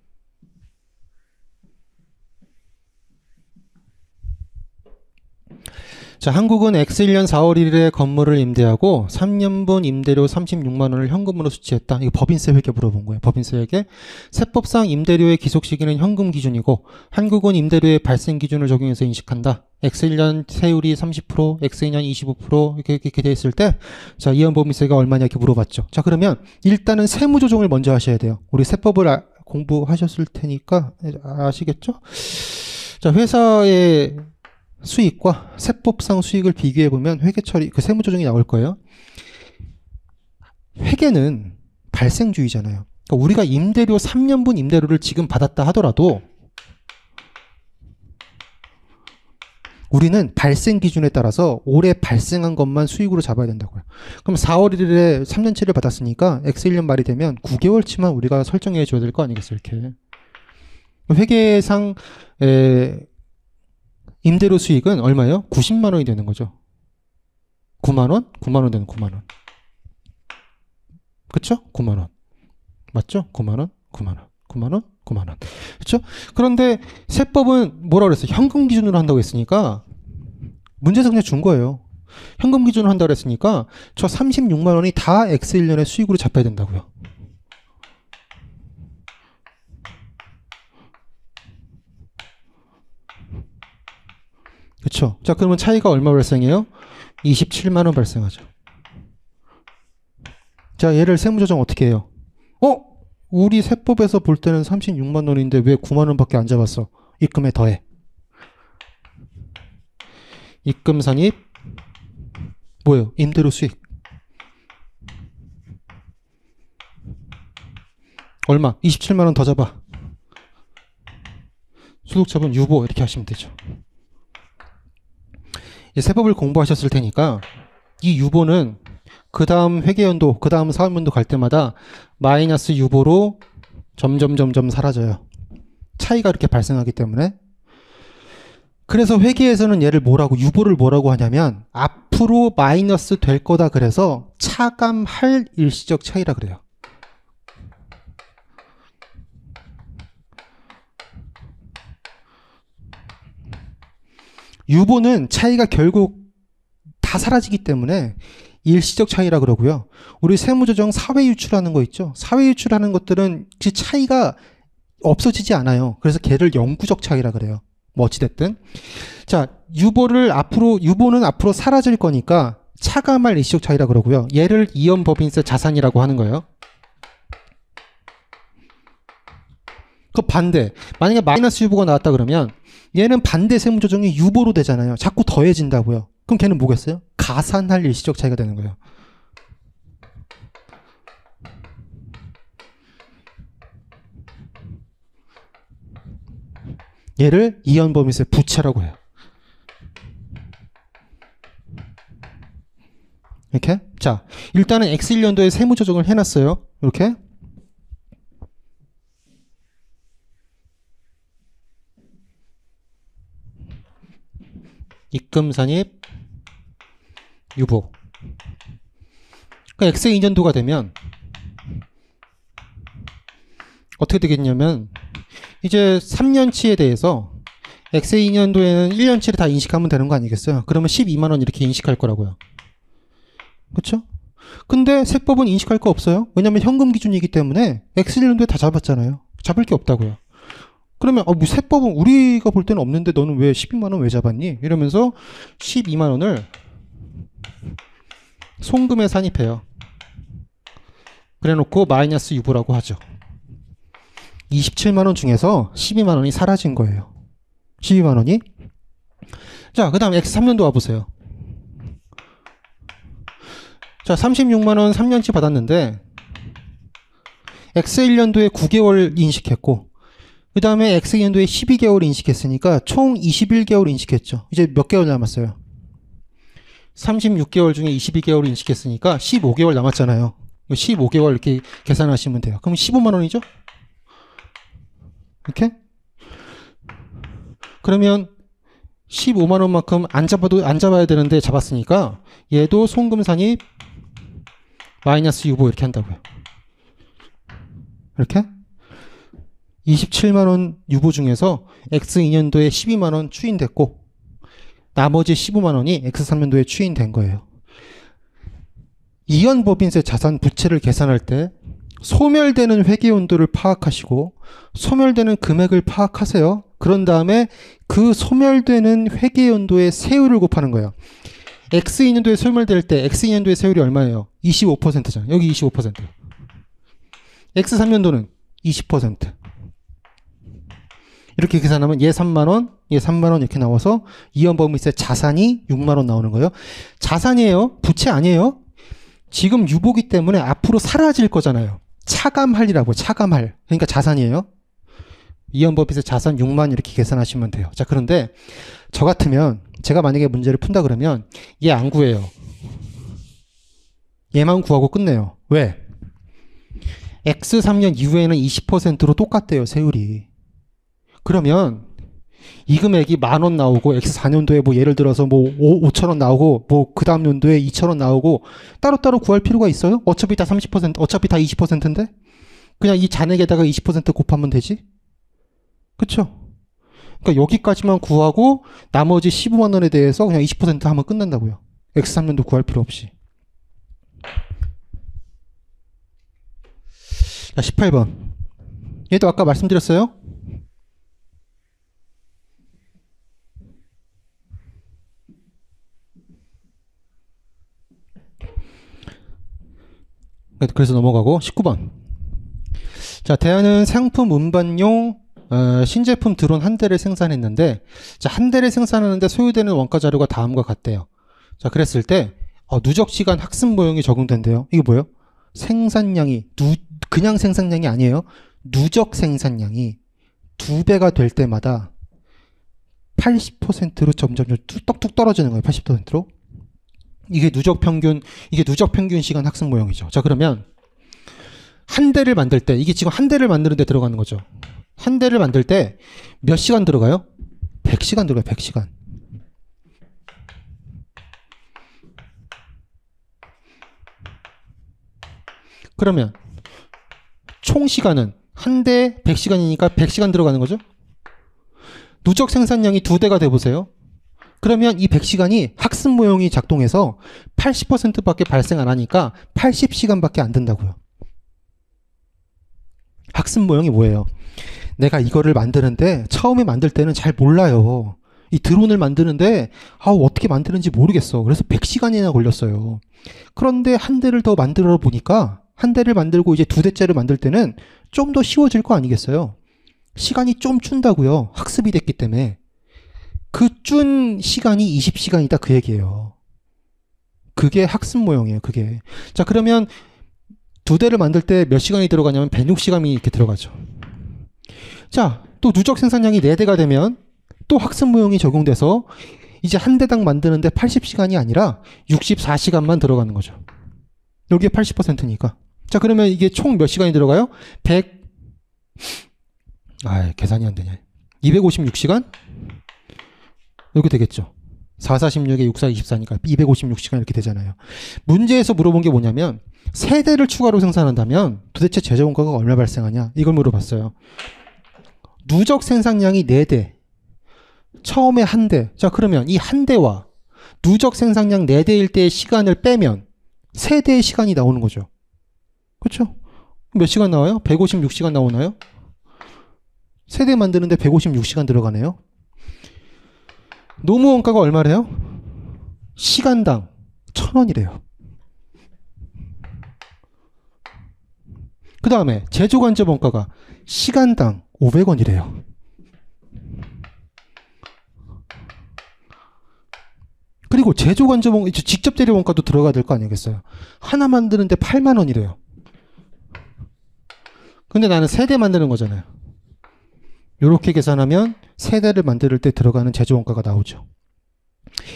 자, 한국은 X1년 4월 1일에 건물을 임대하고 3년분 임대료 36만 원을 현금으로 수취했다. 이거 법인세 회계 물어본 거예요. 법인세 회계. 세법상 임대료의 기속 시기는 현금 기준이고 한국은 임대료의 발생 기준을 적용해서 인식한다. X1년 세율이 30%, X2년 25% 이렇게 이렇게 돼 있을 때 자, 이연 법인세가 얼마냐 이렇게 물어봤죠. 자, 그러면 일단은 세무 조정을 먼저 하셔야 돼요. 우리 세법을 아, 공부하셨을 테니까 아시겠죠? 자, 회사의 수익과 세법상 수익을 비교해 보면 회계 처리 그 세무 조정이 나올 거예요. 회계는 발생주의잖아요. 그러니까 우리가 임대료 3년분 임대료를 지금 받았다 하더라도 우리는 발생 기준에 따라서 올해 발생한 것만 수익으로 잡아야 된다고요. 그럼 4월 1일에 3년치를 받았으니까 X1년 말이 되면 9개월치만 우리가 설정해 줘야 될 거 아니겠어요, 이렇게. 회계상 에, 임대료 수익은 얼마예요? 90만 원이 되는 거죠. 9만 원? 9만 원 되는 9만 원. 그쵸? 9만 원. 맞죠? 9만 원? 9만 원. 9만 원, 9만 원. 그렇죠? 그런데 세법은 뭐라 그랬어요? 현금 기준으로 한다고 했으니까 문제에서 그냥 준 거예요. 현금 기준으로 한다고 그랬으니까 저 36만 원이 다 X1년의 수익으로 잡혀야 된다고요. 그렇죠? 자, 그러면 차이가 얼마 발생해요? 27만 원 발생하죠. 자, 얘를 세무조정 어떻게 해요? 어? 우리 세법에서 볼 때는 36만 원인데 왜 9만 원밖에 안 잡았어? 입금에 더해. 입금 산입 뭐예요? 임대료 수익. 얼마? 27만 원 더 잡아. 소득처분 유보 이렇게 하시면 되죠. 세법을 공부하셨을 테니까 이 유보는 그 다음 회계연도, 그 다음 사업연도 갈 때마다 마이너스 유보로 점점 점점 사라져요. 차이가 이렇게 발생하기 때문에. 그래서 회계에서는 얘를 뭐라고, 유보를 뭐라고 하냐면 앞으로 마이너스 될 거다 그래서 차감할 일시적 차이라 그래요. 유보는 차이가 결국 다 사라지기 때문에 일시적 차이라 그러고요. 우리 세무조정 사회 유출하는 거 있죠. 사회 유출하는 것들은 그 차이가 없어지지 않아요. 그래서 걔를 영구적 차이라 그래요. 뭐 어찌됐든. 자, 유보를 앞으로, 유보는 앞으로 사라질 거니까 차감할 일시적 차이라 그러고요. 얘를 이연법인세 자산이라고 하는 거예요. 그 반대. 만약에 마이너스 유보가 나왔다 그러면 얘는 반대 세무조정이 유보로 되잖아요. 자꾸 더해진다고요. 그럼 걔는 뭐겠어요? 가산할 일시적 차이가 되는 거예요. 얘를 이연범위세 부채라고 해요. 이렇게 자 일단은 X1년도에 세무 조정을 해놨어요. 이렇게 입금 산입 유보. 그러니까 X의 2년도가 되면 어떻게 되겠냐면 이제 3년치에 대해서 X의 2년도에는 1년치를 다 인식하면 되는 거 아니겠어요? 그러면 12만 원 이렇게 인식할 거라고요. 그렇죠? 근데 세법은 인식할 거 없어요. 왜냐면 현금 기준이기 때문에 X1년도에 다 잡았잖아요. 잡을 게 없다고요. 그러면 어, 뭐 세법은 우리가 볼 때는 없는데 너는 왜 12만 원 왜 잡았니? 이러면서 12만 원을 송금에 산입해요. 그래 놓고 마이너스 유보라고 하죠. 27만 원 중에서 12만 원이 사라진 거예요. 12만 원이. 자, 그 다음 X3년도 와보세요. 자, 36만 원 3년치 받았는데, X1년도에 9개월 인식했고, 그 다음에 X2년도에 12개월 인식했으니까 총 21개월 인식했죠. 이제 몇 개월 남았어요? 36개월 중에 22개월 인식했으니까 15개월 남았잖아요. 15개월 이렇게 계산하시면 돼요. 그럼 15만 원이죠? 이렇게? 그러면 15만 원만큼 안 잡아도 안 잡아야 되는데 잡았으니까 얘도 송금산이 마이너스 유보 이렇게 한다고요. 이렇게? 27만 원 유보 중에서 X 2년도에 12만 원 추인됐고 나머지 15만 원이 X3년도에 추인된 거예요. 이연 법인세 자산 부채를 계산할 때 소멸되는 회계 온도를 파악하시고 소멸되는 금액을 파악하세요. 그런 다음에 그 소멸되는 회계 연도의 세율을 곱하는 거예요. X2년도에 소멸될 때 X2년도의 세율이 얼마예요? 25%잖아요. 여기 25%. X3년도는 20%. 이렇게 계산하면 얘 3만 원, 얘 3만 원 이렇게 나와서 이연범위세 자산이 6만 원 나오는 거예요. 자산이에요. 부채 아니에요. 지금 유보기 때문에 앞으로 사라질 거잖아요. 차감할이라고 차감할. 그러니까 자산이에요. 이연법에서 자산 6만 이렇게 계산하시면 돼요. 자, 그런데 저 같으면 제가 만약에 문제를 푼다 그러면 얘 안 구해요. 얘만 구하고 끝내요. 왜? X 3년 이후에는 20%로 똑같대요, 세율이. 그러면 이 금액이 만 원 나오고 X 4년도에 뭐 예를 들어서 뭐 5, 5천 원 나오고 뭐 그 다음 연도에 2천 원 나오고 따로따로 구할 필요가 있어요? 어차피 다 30% 어차피 다 20%인데 그냥 이 잔액에다가 20% 곱하면 되지? 그쵸? 그러니까 여기까지만 구하고 나머지 15만 원에 대해서 그냥 20% 하면 끝난다고요. X3년도 구할 필요 없이. 자, 18번. 얘도 아까 말씀드렸어요. 그래서 넘어가고 19번. 자, 대안은 상품 운반용 어, 신제품 드론 한 대를 생산했는데 자, 한 대를 생산하는데 소요되는 원가 자료가 다음과 같대요. 자, 그랬을 때 어, 누적 시간 학습 모형이 적용된대요. 이게 뭐예요? 생산량이 누 그냥 생산량이 아니에요. 누적 생산량이 두 배가 될 때마다 80%로 점점 뚝뚝 떨어지는 거예요. 80%로. 이게 누적 평균, 이게 누적 평균 시간 학습 모형이죠. 자, 그러면 한 대를 만들 때, 이게 지금 한 대를 만드는데 들어가는 거죠. 한 대를 만들 때 몇 시간 들어가요? 100시간 들어가요, 100시간. 그러면 총 시간은 한 대 100시간이니까 100시간 들어가는 거죠? 누적 생산량이 두 대가 돼 보세요. 그러면 이 100시간이 학습 모형이 작동해서 80%밖에 발생 안 하니까 80시간밖에 안 된다고요. 학습 모형이 뭐예요? 내가 이거를 만드는데 처음에 만들 때는 잘 몰라요. 이 드론을 만드는데 아 어떻게 만드는지 모르겠어. 그래서 100시간이나 걸렸어요. 그런데 한 대를 더 만들어 보니까 한 대를 만들고 이제 두 대째를 만들 때는 좀 더 쉬워질 거 아니겠어요? 시간이 좀 준다고요. 학습이 됐기 때문에. 그 준 시간이 20시간이다 그 얘기예요. 그게 학습 모형이에요. 그게. 자 그러면 두 대를 만들 때 몇 시간이 들어가냐면 106시간이 이렇게 들어가죠. 자, 또 누적 생산량이 4대가 되면 또 학습 모형이 적용돼서 이제 한 대당 만드는데 80시간이 아니라 64시간만 들어가는 거죠. 여기에 80%니까. 자, 그러면 이게 총 몇 시간이 들어가요? 100, 아, 계산이 안 되냐. 256시간? 이렇게 되겠죠. 4, 46에 6, 4, 24니까 256시간 이렇게 되잖아요. 문제에서 물어본 게 뭐냐면 세대를 추가로 생산한다면 도대체 제조 원가가 얼마 발생하냐? 이걸 물어봤어요. 누적 생산량이 4대. 처음에 한 대. 자, 그러면 이 한 대와 누적 생산량 4대일 때의 시간을 빼면 세대의 시간이 나오는 거죠. 그렇죠? 몇 시간 나와요? 156시간 나오나요? 세대 만드는데 156시간 들어가네요. 노무 원가가 얼마래요? 시간당 천 원이래요. 그 다음에 제조간접 원가가 시간당 500원이래요. 그리고 제조간접 원가, 직접 재료 원가도 들어가야 될 거 아니겠어요? 하나 만드는데 8만 원이래요. 근데 나는 세 대 만드는 거잖아요. 이렇게 계산하면 세대를 만들 때 들어가는 제조 원가가 나오죠.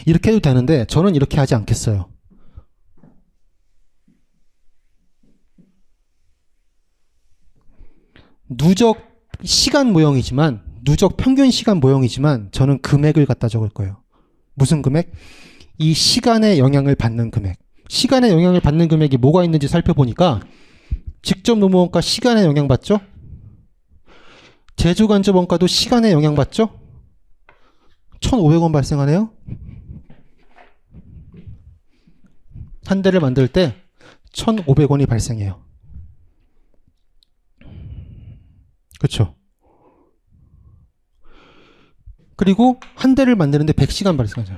이렇게 해도 되는데 저는 이렇게 하지 않겠어요. 누적 시간 모형이지만 누적 평균 시간 모형이지만 저는 금액을 갖다 적을 거예요. 무슨 금액? 이 시간에 영향을 받는 금액. 시간에 영향을 받는 금액이 뭐가 있는지 살펴보니까 직접 노무원가 시간에 영향받죠? 제조 간접 원가도 시간에 영향받죠? 1,500원 발생하네요. 한 대를 만들 때 1,500원이 발생해요. 그렇죠? 그리고 한 대를 만드는데 100시간 발생하죠.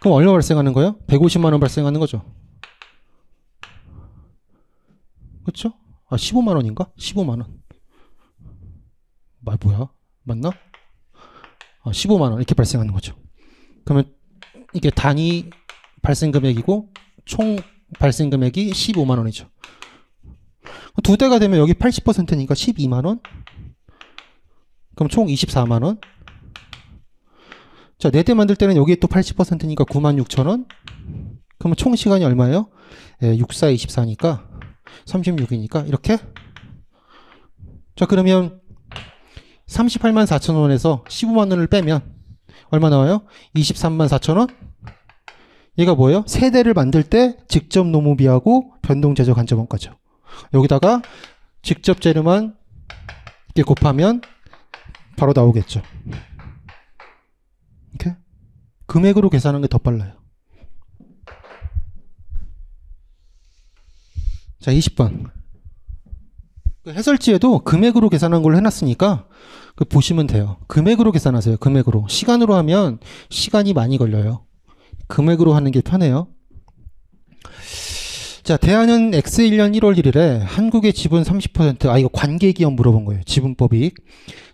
그럼 얼마 발생하는 거예요? 150만 원 발생하는 거죠. 그렇죠? 아 15만 원인가? 15만 원. 말 뭐야? 맞나? 어, 15만 원 이렇게 발생하는 거죠. 그러면 이게 단위 발생 금액이고 총 발생 금액이 15만 원이죠. 두 대가 되면 여기 80%니까 12만 원. 그럼 총 24만 원. 자, 네 대 만들 때는 여기에 또 80%니까 9만 6천 원. 그러면 총 시간이 얼마예요? 예, 6, 4, 24니까 36이니까 이렇게. 자, 그러면 38만 4천 원에서 15만 원을 빼면 얼마 나와요? 23만 4천 원? 얘가 뭐예요? 세대를 만들 때 직접 노무비하고 변동 제조 간접원가죠. 여기다가 직접 재료만 이렇게 곱하면 바로 나오겠죠. 이렇게 금액으로 계산하는 게 더 빨라요. 자, 20번. 그 해설지에도 금액으로 계산한 걸로 해놨으니까 그 보시면 돼요. 금액으로 계산하세요. 금액으로. 시간으로 하면 시간이 많이 걸려요. 금액으로 하는 게 편해요. 자, 대안은 X1년 1월 1일에 한국의 지분 30%, 아, 이거 관계기업 물어본 거예요. 지분법이.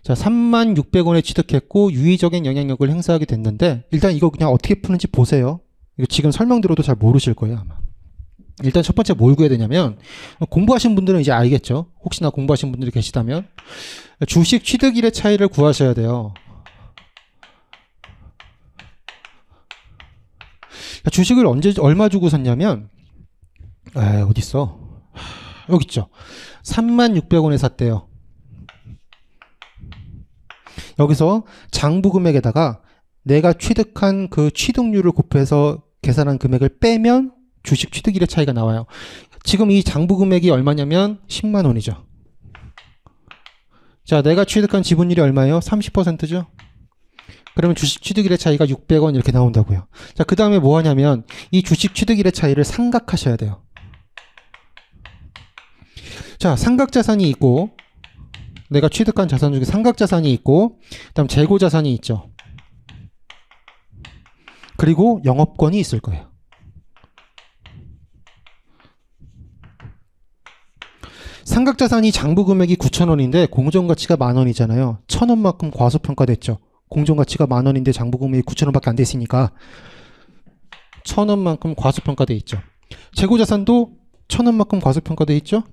자, 3만 600원에 취득했고, 유의적인 영향력을 행사하게 됐는데, 일단 이거 그냥 어떻게 푸는지 보세요. 이거 지금 설명 들어도 잘 모르실 거예요, 아마. 일단 첫 번째 뭘 구해야 되냐면, 공부하신 분들은 이제 알겠죠? 혹시나 공부하신 분들이 계시다면, 주식 취득일의 차이를 구하셔야 돼요. 주식을 언제, 얼마 주고 샀냐면, 아, 어딨어? 여기 있죠. 36,600원에 샀대요. 여기서 장부 금액에다가 내가 취득한 그 취득률을 곱해서 계산한 금액을 빼면 주식 취득일의 차이가 나와요. 지금 이 장부 금액이 얼마냐면 10만 원이죠. 자, 내가 취득한 지분율이 얼마예요? 30%죠? 그러면 주식 취득일의 차이가 600원 이렇게 나온다고요. 자, 그 다음에 뭐 하냐면 이 주식 취득일의 차이를 삼각하셔야 돼요. 자, 삼각 자산이 있고 내가 취득한 자산 중에 삼각 자산이 있고 그다음 재고 자산이 있죠. 그리고 영업권이 있을 거예요. 삼각자산이 장부 금액이 9,000원인데 공정 가치가 만 원이잖아요. 1,000원만큼 과소평가됐죠. 공정 가치가 만 원인데 장부 금액이 9,000원밖에 안 됐으니까 1,000원만큼 과소평가돼 있죠. 재고 자산도 1,000원만큼 과소평가돼 있죠.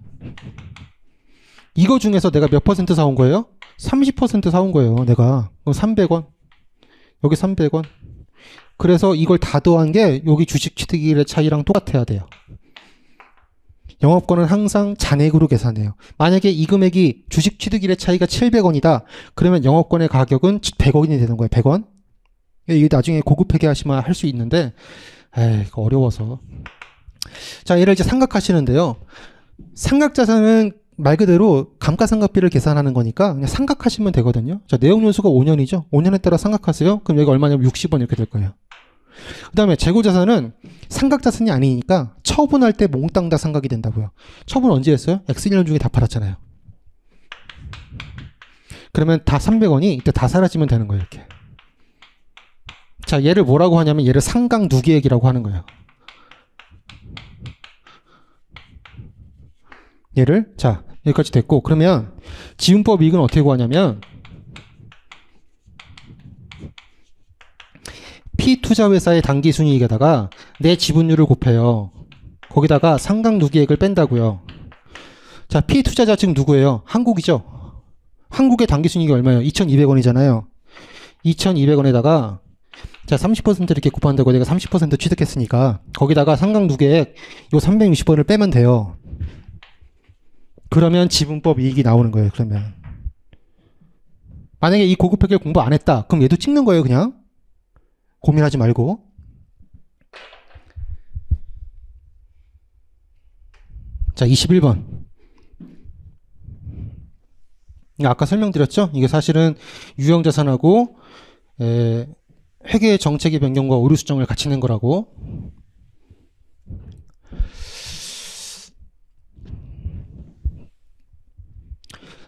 이거 중에서 내가 몇 퍼센트 사온 거예요? 30% 사온 거예요, 내가. 그럼 300원. 여기 300원. 그래서 이걸 다 더한 게 여기 주식 취득일의 차이랑 똑같아야 돼요. 영업권은 항상 잔액으로 계산해요. 만약에 이 금액이 주식 취득일의 차이가 700원이다. 그러면 영업권의 가격은 100원이 되는 거예요. 100원. 이게 나중에 고급 회계하시면 할 수 있는데 에이, 어려워서. 자, 얘를 이제 삼각하시는데요. 삼각자산은 말 그대로 감가상각비를 계산하는 거니까 그냥 삼각하시면 되거든요. 자, 내용 연수가 5년이죠. 5년에 따라 삼각하세요. 그럼 여기 얼마냐면 60원 이렇게 될 거예요. 그 다음에 재고자산은 삼각자산이 아니니까 처분할 때 몽땅 다 삼각이 된다고요. 처분 언제 했어요? X1년 중에 다 팔았잖아요. 그러면 다 300원이 이때 다 사라지면 되는 거예요. 이렇게. 자, 얘를 뭐라고 하냐면 얘를 상각 누계액이라고 하는 거예요. 얘를 자 여기까지 됐고 그러면 지분법 이익은 어떻게 구하냐면 P투자 회사의 당기순이익에다가 내 지분율을 곱해요. 거기다가 상각 누기액을 뺀다고요. 자, P투자자 지금 누구예요? 한국이죠? 한국의 당기순이익이 얼마예요? 2,200원이잖아요. 2,200원에다가 자, 30% 이렇게 곱한다고 내가 30% 취득했으니까 거기다가 상각 누계액 요 360원을 빼면 돼요. 그러면 지분법 이익이 나오는 거예요. 그러면 만약에 이 고급 회계를 공부 안 했다. 그럼 얘도 찍는 거예요. 그냥 고민하지 말고. 자 21번. 아까 설명드렸죠? 이게 사실은 유형자산하고 에, 회계 정책의 변경과 오류 수정을 같이 낸 거라고.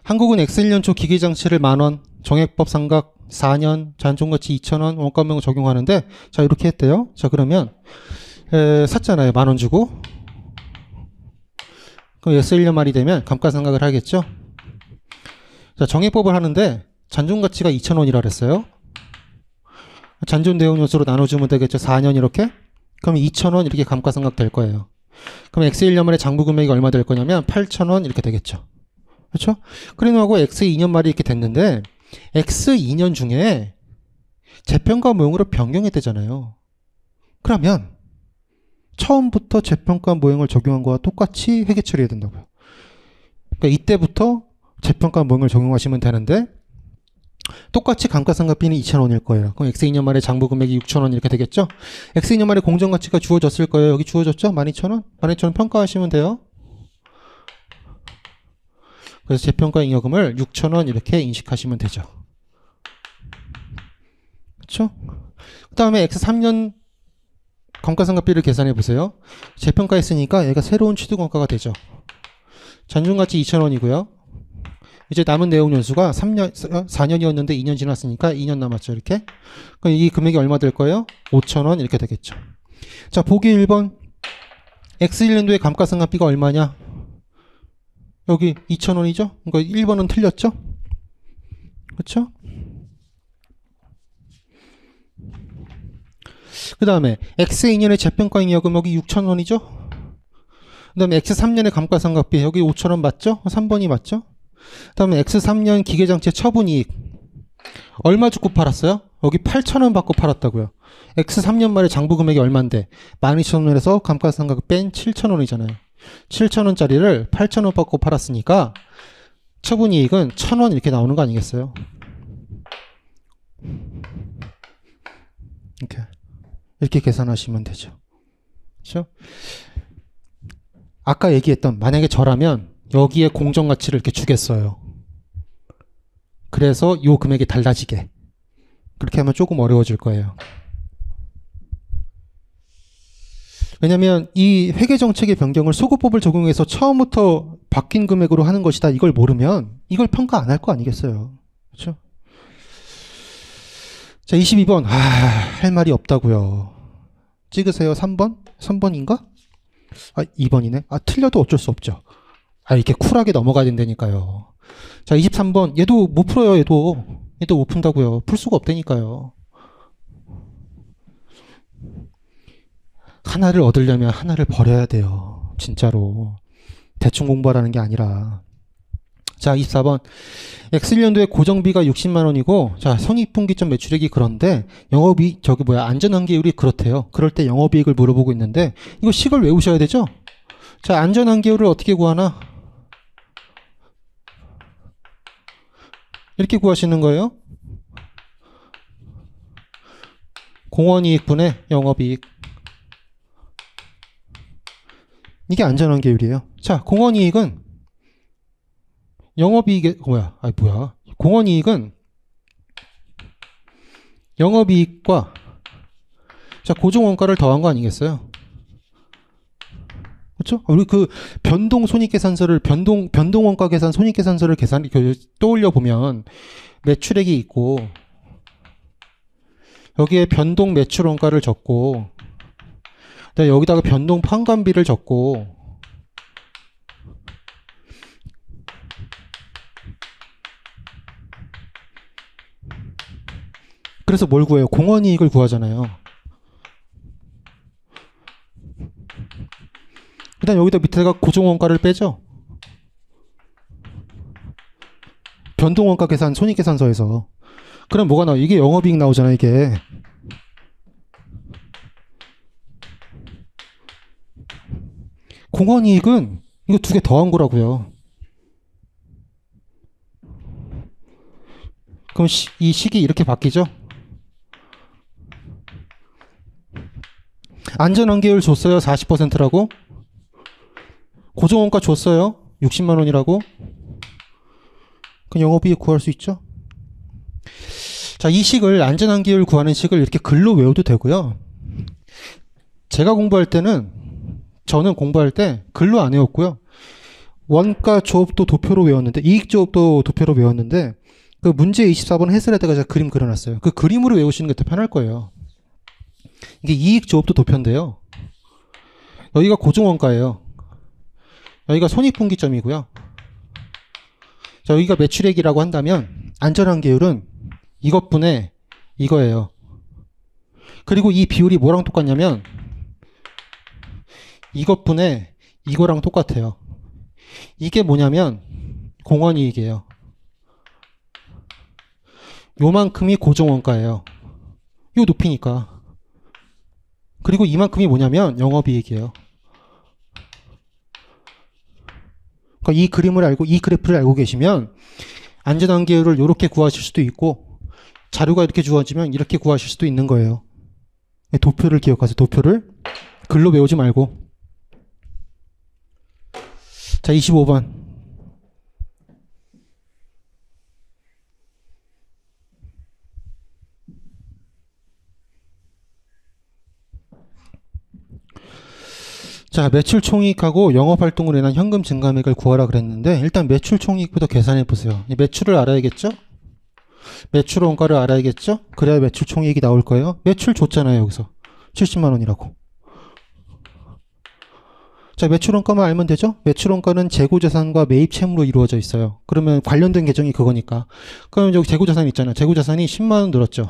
한국은 X1년 초 기계장치를 만원, 정액법 상각 4년, 잔존가치 2천원, 원가명 적용하는데 자 이렇게 했대요. 자 그러면 에, 샀잖아요. 만 원 주고 그럼 X1년 말이 되면 감가상각을 하겠죠. 자 정액법을 하는데 잔존가치가 2천원이라 그랬어요. 잔존 대응 요소로 나눠주면 되겠죠. 4년 이렇게 그럼 2천원 이렇게 감가상각 될 거예요. 그럼 X1년 말에 장부 금액이 얼마 될 거냐면 8천원 이렇게 되겠죠. 그렇죠? 그래놓고 X 2년 말이 이렇게 됐는데 X 2년 중에 재평가 모형으로 변경했대잖아요. 그러면 처음부터 재평가 모형을 적용한 거와 똑같이 회계 처리해야 된다고요. 그러니까 이때부터 재평가 모형을 적용하시면 되는데 똑같이 감가상각비는 2,000원일 거예요. 그럼 X 2년 말에 장부 금액이 6,000원 이렇게 되겠죠? X 2년 말에 공정가치가 주어졌을 거예요. 여기 주어졌죠? 12,000원? 12,000원 평가하시면 돼요. 그래서 재평가 잉여금을 6천원 이렇게 인식하시면 되죠. 그렇죠? 그 다음에 X3년 감가상각비를 계산해 보세요. 재평가했으니까 얘가 새로운 취득원가가 되죠. 잔존가치 2,000원이고요. 이제 남은 내용 연수가 3년, 4년이었는데 2년 지났으니까 2년 남았죠. 이렇게. 그럼 이 금액이 얼마 될 거예요? 5,000원 이렇게 되겠죠. 자, 보기 1번. X1년도의 감가상각비가 얼마냐? 여기 2,000원이죠? 그러니까 1번은 틀렸죠? 그렇죠? 그 다음에 X2년의 재평가잉 여금 여기 6,000원이죠? 그 다음에 X3년의 감가상각비 여기 5,000원 맞죠? 3번이 맞죠? 그 다음에 X3년 기계장치 처분이익 얼마 주고 팔았어요? 여기 8,000원 받고 팔았다고요. X3년 말에 장부 금액이 얼만데 12,000원에서 감가상각 뺀 7,000원이잖아요. 7,000원짜리를 8,000원 받고 팔았으니까 처분이익은 1,000원 이렇게 나오는 거 아니겠어요? 이렇게 이렇게 계산하시면 되죠. 그렇죠? 아까 얘기했던 만약에 저라면 여기에 공정 가치를 이렇게 주겠어요. 그래서 요 금액이 달라지게. 그렇게 하면 조금 어려워질 거예요. 왜냐하면 이 회계 정책의 변경을 소급법을 적용해서 처음부터 바뀐 금액으로 하는 것이다. 이걸 모르면 이걸 평가 안 할 거 아니겠어요. 그렇죠? 자, 22번. 아, 할 말이 없다고요. 찍으세요. 3번? 3번인가? 아, 2번이네. 아, 틀려도 어쩔 수 없죠. 아, 이렇게 쿨하게 넘어가야 된다니까요. 자, 23번. 얘도 못 풀어요, 얘도. 얘도 못 푼다고요. 풀 수가 없다니까요. 하나를 얻으려면 하나를 버려야 돼요. 진짜로. 대충 공부하라는 게 아니라. 자, 24번. X1년도에 고정비가 60만 원이고, 자, 성익분기점 매출액이 그런데, 영업이, 저기 뭐야, 안전한계율이 그렇대요. 그럴 때 영업이익을 물어보고 있는데, 이거 식을 외우셔야 되죠? 자, 안전한계율을 어떻게 구하나? 이렇게 구하시는 거예요. 공원이익분의 영업이익. 이게 안전한 계율이에요. 자, 공원 이익은 영업이익에 뭐야? 아 뭐야? 공원 이익은 영업이익과 자 고정 원가를 더한 거 아니겠어요? 그렇죠? 우리 그 변동 손익계산서를 변동 변동 원가 계산 손익계산서를 계산 그 떠올려 보면 매출액이 있고 여기에 변동 매출 원가를 적고 여기다가 변동 판관비를 적고 그래서 뭘 구해요? 공원이익을 구하잖아요. 일단 여기다 밑에다가 고정원가를 빼죠. 변동원가 계산, 손익계산서에서. 그럼 뭐가 나와? 이게 영업이익 나오잖아, 이게. 공원 이익은 이거 두 개 더한 거라고요. 그럼 시, 이 식이 이렇게 바뀌죠? 안전한계율 줬어요. 40%라고. 고정원가 줬어요. 60만 원이라고. 그 영업이익 구할 수 있죠. 자, 이 식을 안전한계율 구하는 식을 이렇게 글로 외워도 되고요. 제가 공부할 때는 저는 공부할 때 글로 안 외웠고요. 원가 조업도 도표로 외웠는데 이익 조업도 도표로 외웠는데 그 문제 24번 해설에다가 제가 그림 그려놨어요. 그 그림으로 외우시는 게 더 편할 거예요. 이게 이익 조업도 도표인데요. 여기가 고정원가예요. 여기가 손익분기점이고요. 자, 여기가 매출액이라고 한다면 안전한 계율은 이것분의 이거예요. 그리고 이 비율이 뭐랑 똑같냐면 이것분의 이거랑 똑같아요. 이게 뭐냐면 공원이익이에요. 요만큼이 고정원가예요. 요 높이니까. 그리고 이만큼이 뭐냐면 영업이익이에요. 그러니까 이 그림을 알고 이 그래프를 알고 계시면 안전한계율을 이렇게 구하실 수도 있고 자료가 이렇게 주어지면 이렇게 구하실 수도 있는 거예요. 도표를 기억하세요. 도표를 글로 외우지 말고 자, 25번. 자, 매출 총이익하고 영업 활동으로 인한 현금 증감액을 구하라 그랬는데 일단 매출 총이익부터 계산해 보세요. 매출을 알아야겠죠? 매출 원가를 알아야겠죠? 그래야 매출 총이익이 나올 거예요. 매출 줬잖아요, 여기서. 70만 원이라고. 자, 매출 원가만 알면 되죠? 매출 원가는 재고 자산과 매입 채무로 이루어져 있어요. 그러면 관련된 계정이 그거니까. 그러면 여기 재고 자산 있잖아요. 재고 자산이 10만 원 늘었죠.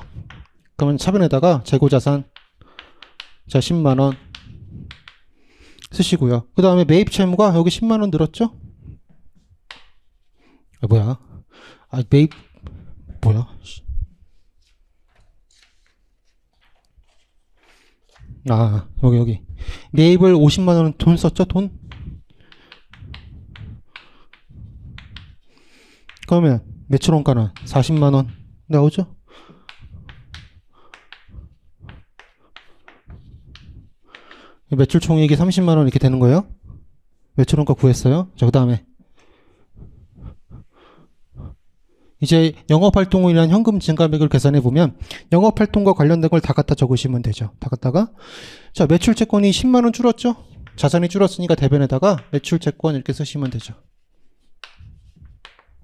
그러면 차변에다가 재고 자산 자, 10만 원 쓰시고요. 그 다음에 매입 채무가 여기 10만 원 늘었죠? 아, 뭐야? 아, 매입 뭐야? 씨. 아, 여기 여기. 매입을 50만 원돈 썼죠? 돈? 그러면 매출 원가는 40만 원 나오죠? 매출 총액이 30만 원 이렇게 되는 거예요. 매출 원가 구했어요. 자, 그다음에 이제 영업 활동으로 인한 현금 증감액을 계산해 보면 영업 활동과 관련된 걸 다 갖다 적으시면 되죠. 다 갖다가 자, 매출 채권이 10만 원 줄었죠? 자산이 줄었으니까 대변에다가 매출 채권 이렇게 쓰시면 되죠.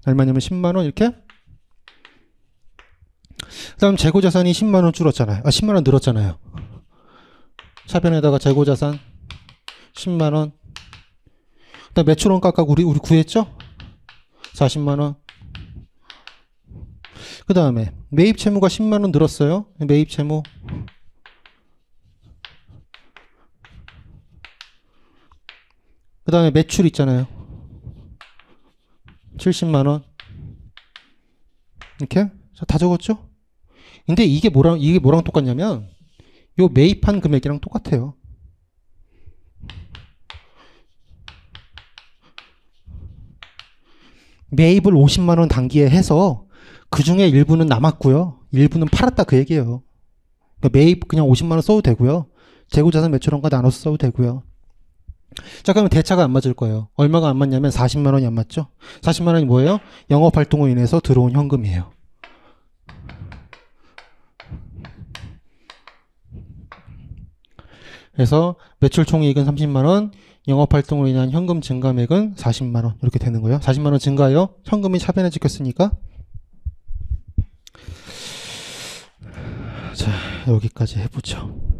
얼마냐면 10만 원 이렇게 그다음 재고 자산이 10만 원 줄었잖아요. 아, 10만 원 늘었잖아요. 차변에다가 재고 자산 10만 원. 그다음 매출 원가 아까 우리 우리 구했죠? 40만 원. 그 다음에 매입 채무가 10만 원 늘었어요. 매입 채무 그 다음에 매출 있잖아요. 70만 원. 이렇게 자, 다 적었죠? 근데 이게 뭐랑 이게 뭐랑 똑같냐면 요 매입한 금액이랑 똑같아요. 매입을 50만 원 단기에 해서 그 중에 일부는 남았고요. 일부는 팔았다 그 얘기예요. 그러니까 매입 그냥 50만 원 써도 되고요. 재고자산 매출원가 나눠서 써도 되고요. 자, 그러면 대차가 안 맞을 거예요. 얼마가 안 맞냐면 40만 원이 안 맞죠? 40만 원이 뭐예요? 영업 활동으로 인해서 들어온 현금이에요. 그래서 매출 총이익은 30만 원, 영업 활동으로 인한 현금 증감액은 40만 원 이렇게 되는 거예요. 40만 원 증가요. 현금이 차변에 찍혔으니까. 자, 여기까지 해보죠.